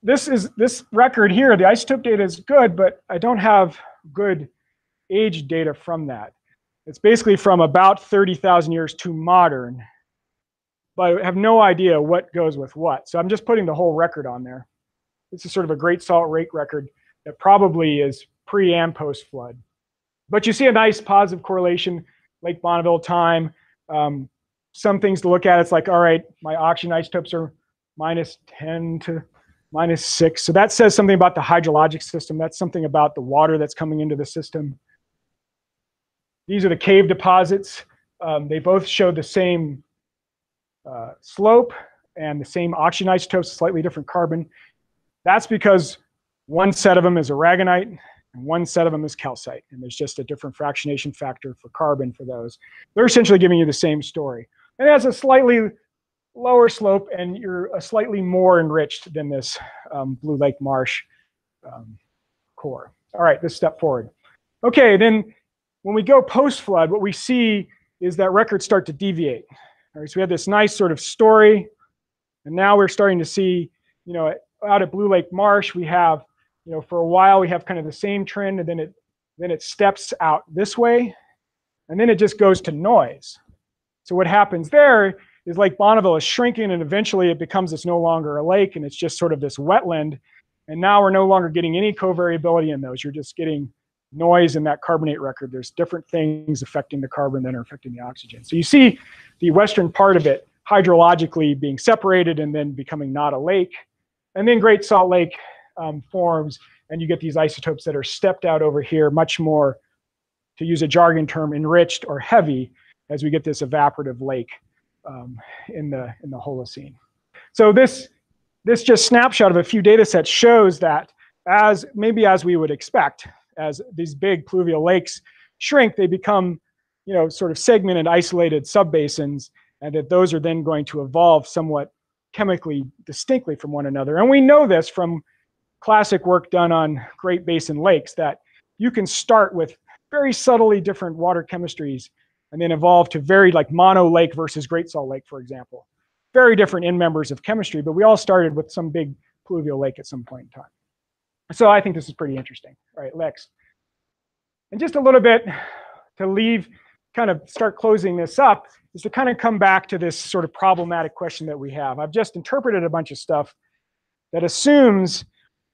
This is this record here, the isotope data is good, but I don't have good age data from that. It's basically from about 30,000 years to modern, but I have no idea what goes with what. So I'm just putting the whole record on there. This is sort of a great salt rate record that probably is pre and post flood. But you see a nice positive correlation, Lake Bonneville time. Um, some things to look at, it's like, all right, my oxygen isotopes are minus 10 to minus 6. So that says something about the hydrologic system. That's something about the water that's coming into the system. These are the cave deposits. Um, they both show the same uh, slope and the same oxygen isotopes, slightly different carbon. That's because one set of them is aragonite and one set of them is calcite. And there's just a different fractionation factor for carbon for those. They're essentially giving you the same story. And it has a slightly lower slope and you're a slightly more enriched than this um, Blue Lake Marsh um, core. All right, let's step forward. Okay, then when we go post-flood, what we see is that records start to deviate. All right, so we had this nice sort of story, and now we're starting to see, you know, out at Blue Lake Marsh, we have, you know, for a while we have kind of the same trend, and then it then it steps out this way, and then it just goes to noise. So what happens there is Lake Bonneville is shrinking and eventually it becomes it's no longer a lake and it's just sort of this wetland. And now we're no longer getting any covariability in those. You're just getting noise in that carbonate record. There's different things affecting the carbon that are affecting the oxygen. So you see the western part of it hydrologically being separated and then becoming not a lake. And then Great Salt Lake um, forms and you get these isotopes that are stepped out over here, much more, to use a jargon term, enriched or heavy as we get this evaporative lake um, in the in the Holocene. So this this just snapshot of a few data sets shows that as maybe as we would expect, as these big pluvial lakes shrink, they become you know sort of segmented, isolated subbasins, and that those are then going to evolve somewhat chemically distinctly from one another. And we know this from classic work done on Great Basin lakes that you can start with very subtly different water chemistries and then evolve to very like Mono Lake versus Great Salt Lake, for example. Very different end members of chemistry, but we all started with some big pluvial lake at some point in time. So I think this is pretty interesting. Right, Lex. And just a little bit to leave, kind of start closing this up, is to kind of come back to this sort of problematic question that we have. I've just interpreted a bunch of stuff that assumes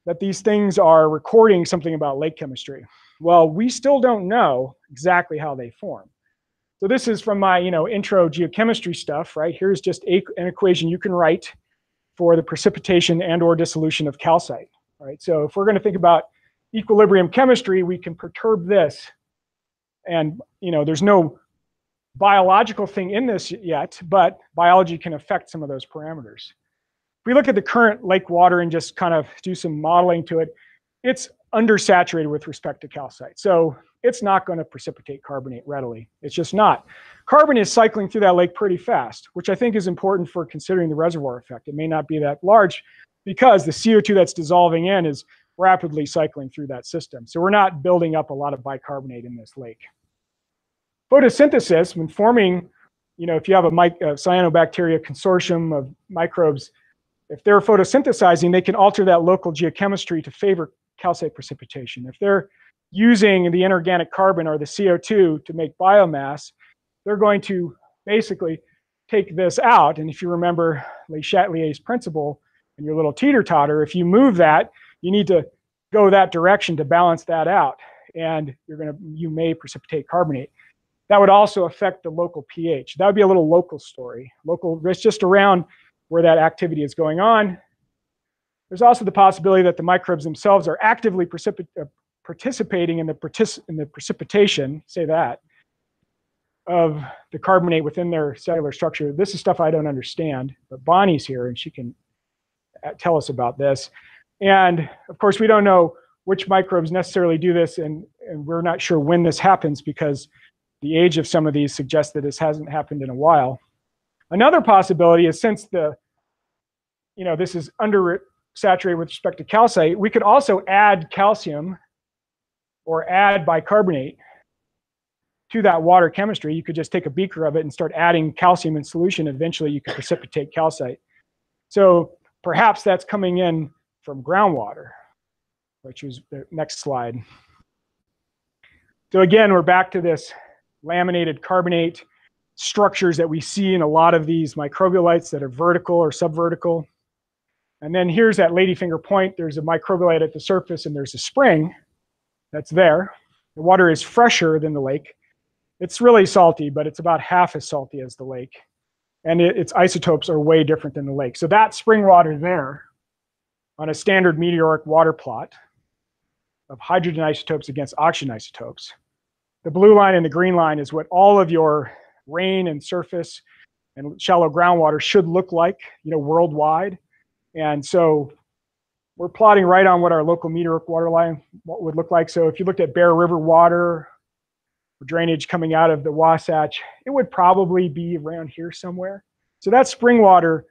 that these things are recording something about lake chemistry. Well, we still don't know exactly how they form. So this is from my, you know, intro geochemistry stuff, right? Here's just a, an equation you can write for the precipitation and or dissolution of calcite, right? So if we're going to think about equilibrium chemistry, we can perturb this. And, you know, there's no biological thing in this yet, but biology can affect some of those parameters. If we look at the current lake water and just kind of do some modeling to it, it's undersaturated with respect to calcite. So it's not going to precipitate carbonate readily. It's just not. Carbon is cycling through that lake pretty fast, which I think is important for considering the reservoir effect. It may not be that large because the CO2 that's dissolving in is rapidly cycling through that system. So we're not building up a lot of bicarbonate in this lake. Photosynthesis, when forming, you know, if you have a, a cyanobacteria consortium of microbes, if they're photosynthesizing, they can alter that local geochemistry to favor calcite precipitation. If they're using the inorganic carbon or the CO2 to make biomass, they're going to basically take this out. And if you remember Le Chatelier's principle and your little teeter-totter, if you move that, you need to go that direction to balance that out. And you're gonna, you may precipitate carbonate. That would also affect the local pH. That would be a little local story. Local, it's just around where that activity is going on. There's also the possibility that the microbes themselves are actively precipit uh, participating in the, partic in the precipitation, say that, of the carbonate within their cellular structure. This is stuff I don't understand, but Bonnie's here and she can tell us about this. And of course, we don't know which microbes necessarily do this, and, and we're not sure when this happens because the age of some of these suggests that this hasn't happened in a while. Another possibility is since the, you know, this is under saturated with respect to calcite, we could also add calcium or add bicarbonate to that water chemistry. You could just take a beaker of it and start adding calcium in solution. Eventually, you could precipitate calcite. So perhaps that's coming in from groundwater, which is the next slide. So again, we're back to this laminated carbonate structures that we see in a lot of these microbialites that are vertical or subvertical. And then here's that ladyfinger point. There's a microbialite at the surface and there's a spring. that's there. The water is fresher than the lake. It's really salty, but it's about half as salty as the lake. And it, its isotopes are way different than the lake. So that spring water there on a standard meteoric water plot of hydrogen isotopes against oxygen isotopes. The blue line and the green line is what all of your rain and surface and shallow groundwater should look like, you know, worldwide. And so we're plotting right on what our local meteoric water line would look like. So if you looked at Bear River water drainage coming out of the Wasatch, it would probably be around here somewhere. So that spring water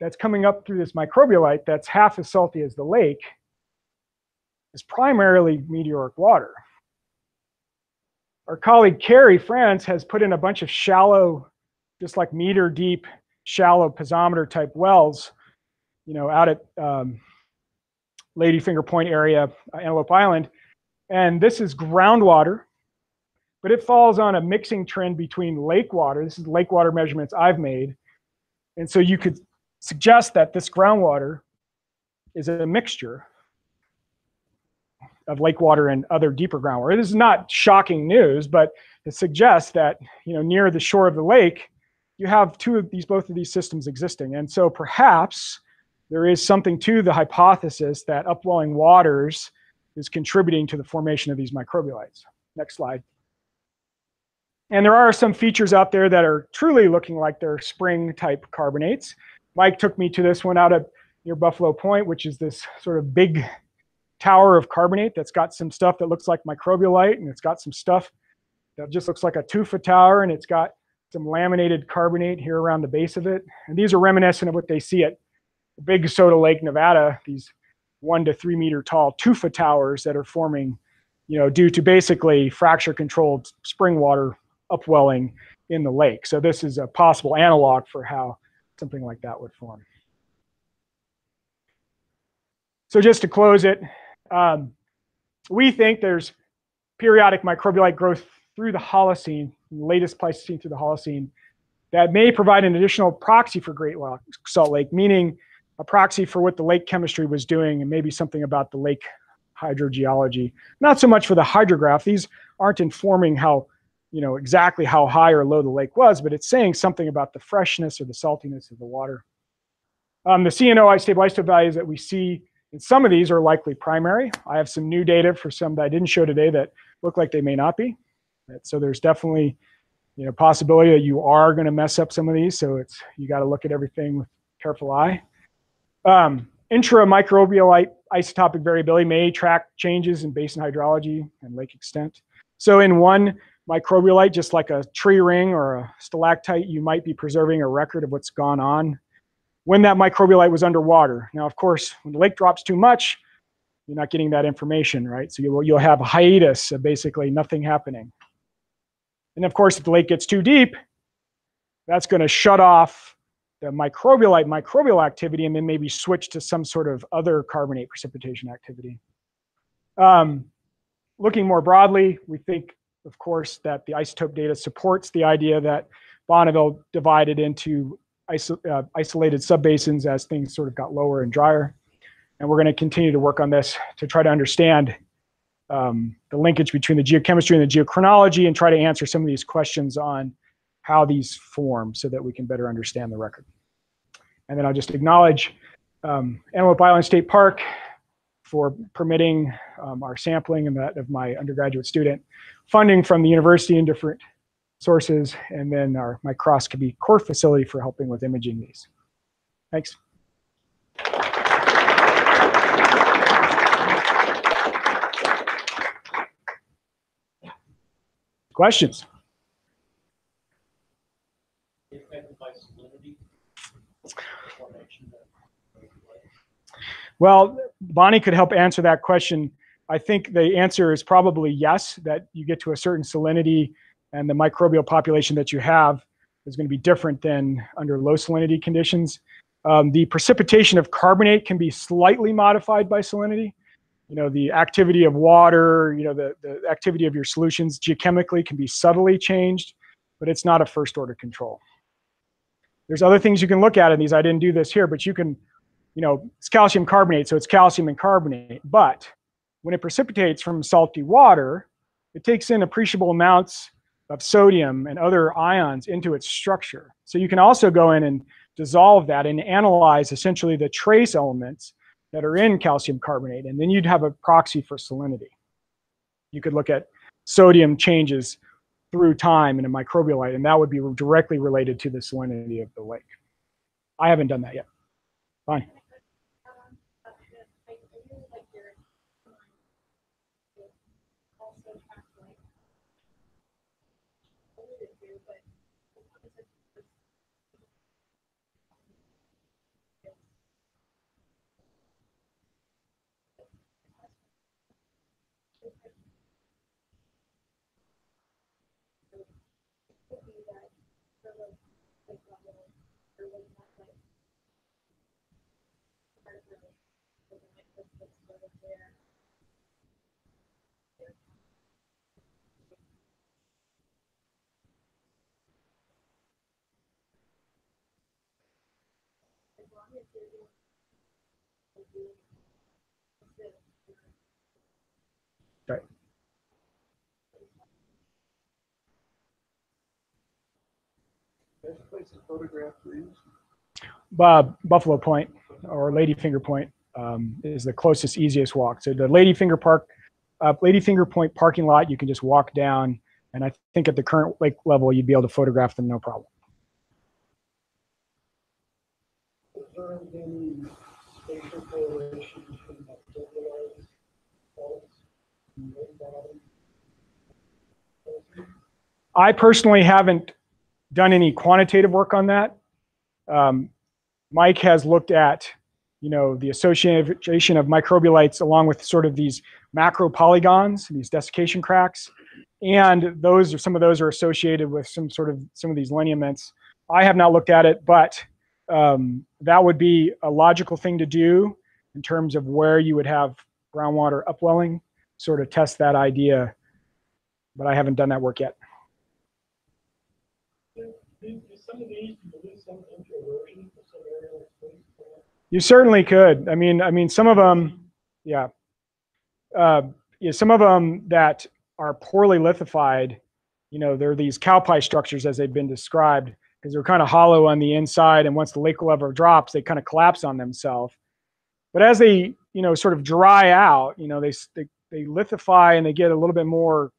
that's coming up through this microbialite that's half as salty as the lake is primarily meteoric water. Our colleague Carrie France has put in a bunch of shallow, just like meter deep, shallow piezometer type wells, you know, out at um, Ladyfinger Point area, uh, Antelope Island. And this is groundwater, but it falls on a mixing trend between lake water. This is lake water measurements I've made. And so you could suggest that this groundwater is a mixture of lake water and other deeper groundwater. This is not shocking news, but it suggests that you know near the shore of the lake, you have two of these, both of these systems existing. And so perhaps there is something to the hypothesis that upwelling waters is contributing to the formation of these microbialites. Next slide. And there are some features out there that are truly looking like they're spring type carbonates. Mike took me to this one out at near Buffalo Point, which is this sort of big tower of carbonate that's got some stuff that looks like microbialite and it's got some stuff that just looks like a tufa tower and it's got some laminated carbonate here around the base of it. And these are reminiscent of what they see at Big Soda Lake, Nevada, these one to three meter tall tufa towers that are forming, you know, due to basically fracture controlled spring water upwelling in the lake. So this is a possible analog for how something like that would form. So just to close it, um, we think there's periodic microbialite growth through the Holocene, latest Pleistocene through the Holocene, that may provide an additional proxy for Great Salt Lake, meaning a proxy for what the lake chemistry was doing and maybe something about the lake hydrogeology. Not so much for the hydrograph. These aren't informing how, you know, exactly how high or low the lake was, but it's saying something about the freshness or the saltiness of the water. Um, the CNO stable isotope values that we see in some of these are likely primary. I have some new data for some that I didn't show today that look like they may not be. So there's definitely, you know, possibility that you are going to mess up some of these. So it's you got to look at everything with careful eye. Um, intramicrobial isotopic variability may track changes in basin hydrology and lake extent. So in one microbialite, just like a tree ring or a stalactite, you might be preserving a record of what's gone on when that microbialite was underwater. Now, of course, when the lake drops too much, you're not getting that information, right? So you'll, you'll have a hiatus of basically nothing happening. And of course, if the lake gets too deep, that's going to shut off the microbialite microbial activity and then maybe switch to some sort of other carbonate precipitation activity. Um, looking more broadly, we think, of course, that the isotope data supports the idea that Bonneville divided into iso uh, isolated subbasins as things sort of got lower and drier. And we're going to continue to work on this to try to understand um, the linkage between the geochemistry and the geochronology and try to answer some of these questions on how these form so that we can better understand the record. And then I'll just acknowledge um, Antelope Island State Park for permitting um, our sampling and that of my undergraduate student, funding from the university in different sources, and then our microscopy core facility for helping with imaging these. Thanks. Questions? Well, Bonnie could help answer that question. I think the answer is probably yes, that you get to a certain salinity and the microbial population that you have is going to be different than under low salinity conditions. Um, the precipitation of carbonate can be slightly modified by salinity. You know, the activity of water, you know, the, the activity of your solutions geochemically can be subtly changed, but it's not a first order control. There's other things you can look at in these. I didn't do this here, but you can, you know, it's calcium carbonate, so it's calcium and carbonate. But when it precipitates from salty water, it takes in appreciable amounts of sodium and other ions into its structure. So you can also go in and dissolve that and analyze essentially the trace elements that are in calcium carbonate, and then you'd have a proxy for salinity. You could look at sodium changes through time in a microbialite, and that would be directly related to the salinity of the lake. I haven't done that yet. Fine. Um, uh, I, I really like your also track like alluded to, but could be that sort of like level or like not like part of the the microscope sort of there. As long as you're doing Right. Place to photograph. Uh, Buffalo Point or Ladyfinger Point um, is the closest, easiest walk. So the Ladyfinger Park, uh, Ladyfinger Point parking lot, you can just walk down, and I think at the current lake level, you'd be able to photograph them no problem. Is there any spatial correlation between microbials, salts, and lake bottom? I personally haven't done any quantitative work on that. Um, Mike has looked at, you know, the association of microbialites along with sort of these macro polygons, these desiccation cracks, and those are some of those are associated with some sort of some of these lineaments. I have not looked at it, but um, that would be a logical thing to do in terms of where you would have groundwater upwelling, sort of test that idea. But I haven't done that work yet. Do do some of these, do you certainly could. I mean, I mean, some of them, yeah, uh, yeah, some of them that are poorly lithified. You know, they're these cowpie structures as they've been described because they're kind of hollow on the inside, and once the lake level drops, they kind of collapse on themselves. But as they, you know, sort of dry out, you know, they they they lithify and they get a little bit more,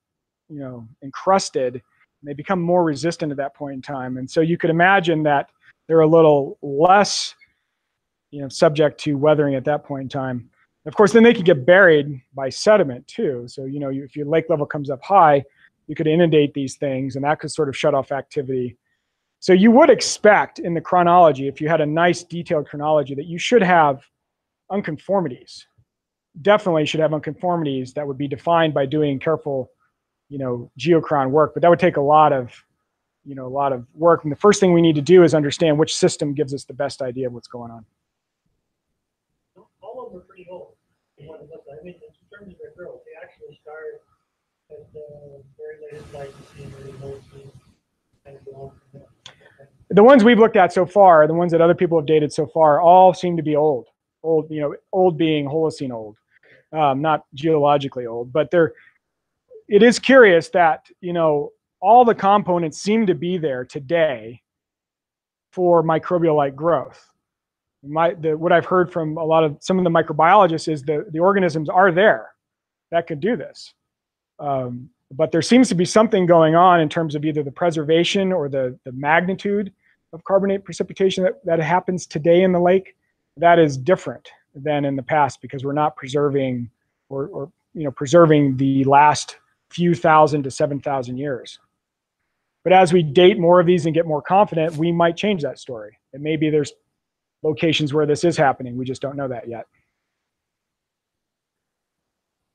you know, encrusted. They become more resistant at that point in time, and so you could imagine that they're a little less you know, subject to weathering at that point in time. Of course, then they could get buried by sediment too. So, you know, you, if your lake level comes up high, you could inundate these things and that could sort of shut off activity. So you would expect in the chronology, if you had a nice detailed chronology, that you should have unconformities. Definitely should have unconformities that would be defined by doing careful, you know, geochron work, but that would take a lot of, you know, a lot of work. And the first thing we need to do is understand which system gives us the best idea of what's going on. All of them are pretty old. You want to look at- I mean, in terms of their growth, they actually start at the very latest Pleistocene, Holocene, and go on from there. the ones we've looked at so far, the ones that other people have dated so far, all seem to be old. Old, you know, old being Holocene old, um, not geologically old. But they're. It is curious that you know all the components seem to be there today for microbialite growth. My the, what I've heard from a lot of some of the microbiologists is the the organisms are there that could do this. Um, but there seems to be something going on in terms of either the preservation or the, the magnitude of carbonate precipitation that, that happens today in the lake that is different than in the past because we're not preserving or, or you know preserving the last few thousand to 7,000 years. But as we date more of these and get more confident, we might change that story. And maybe there's locations where this is happening. We just don't know that yet.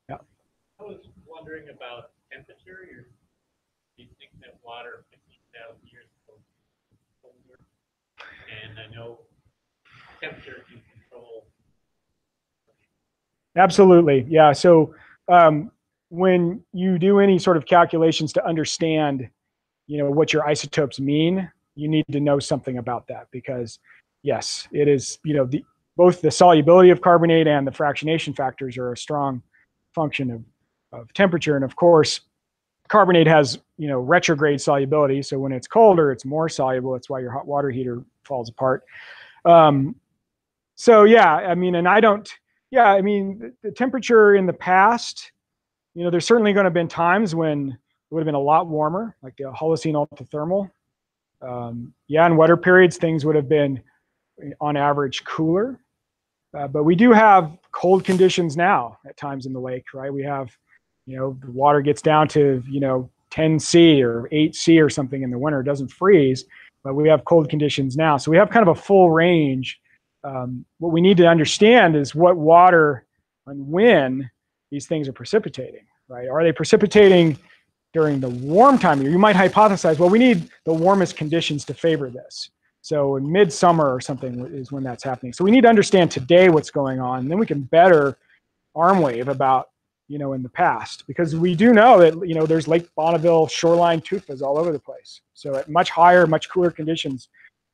Yeah. I was wondering about temperature. Do you think that water fifteen thousand years ago colder? And I know temperature can control. Absolutely. Yeah. So um, when you do any sort of calculations to understand, you know, what your isotopes mean, you need to know something about that because yes, it is, you know, the, both the solubility of carbonate and the fractionation factors are a strong function of, of temperature. And of course, carbonate has you know retrograde solubility. So when it's colder, it's more soluble. That's why your hot water heater falls apart. Um, so yeah, I mean, and I don't. Yeah, I mean, the, the temperature in the past, you know, there's certainly going to have been times when it would have been a lot warmer, like the Holocene altithermal. Um, yeah, in wetter periods, things would have been on average cooler. Uh, but we do have cold conditions now at times in the lake, right? We have, you know, the water gets down to, you know, 10C or 8C or something in the winter. It doesn't freeze, but we have cold conditions now. So we have kind of a full range. Um, what we need to understand is what water and when these things are precipitating, right? Are they precipitating during the warm time of year? You might hypothesize, well, we need the warmest conditions to favor this. So in midsummer or something is when that's happening. So we need to understand today what's going on, and then we can better arm wave about, you know, in the past, because we do know that, you know, there's Lake Bonneville shoreline tufas all over the place. So at much higher, much cooler conditions,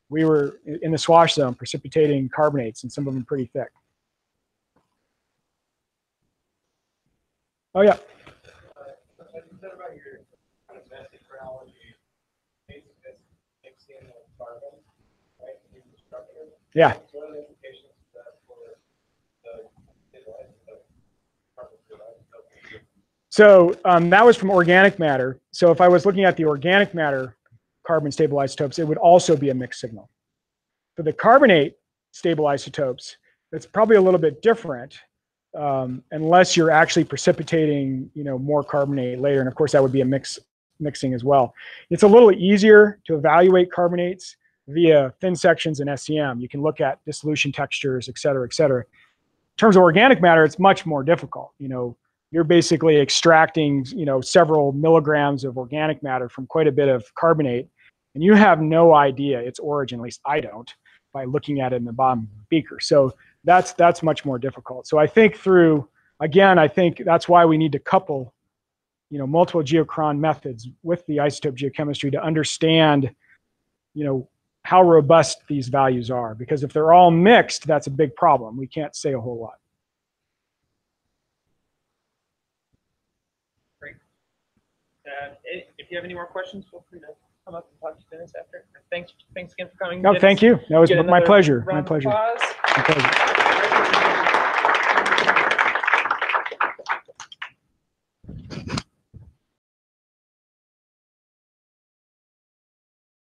we were in the swash zone precipitating carbonates and some of them pretty thick. Oh yeah. Yeah. So um, that was from organic matter. So if I was looking at the organic matter carbon stable isotopes, it would also be a mixed signal. For the carbonate stable isotopes, it's probably a little bit different um, unless you're actually precipitating, you know, more carbonate later. And of course, that would be a mix mixing as well. It's a little easier to evaluate carbonates via thin sections and SEM. You can look at dissolution textures, et cetera, et cetera. In terms of organic matter, it's much more difficult. You know, you're basically extracting, you know, several milligrams of organic matter from quite a bit of carbonate, and you have no idea its origin. At least I don't, by looking at it in the bottom beaker. So that's that's much more difficult. So I think through again, I think that's why we need to couple, you know, multiple geochron methods with the isotope geochemistry to understand, you know, how robust these values are. Because if they're all mixed, that's a big problem. We can't say a whole lot. Uh, if you have any more questions, feel free to come up and talk to Dennis after. Thanks, thanks again for coming. No, Dennis. thank you. That was Get my pleasure. My pleasure. My pleasure.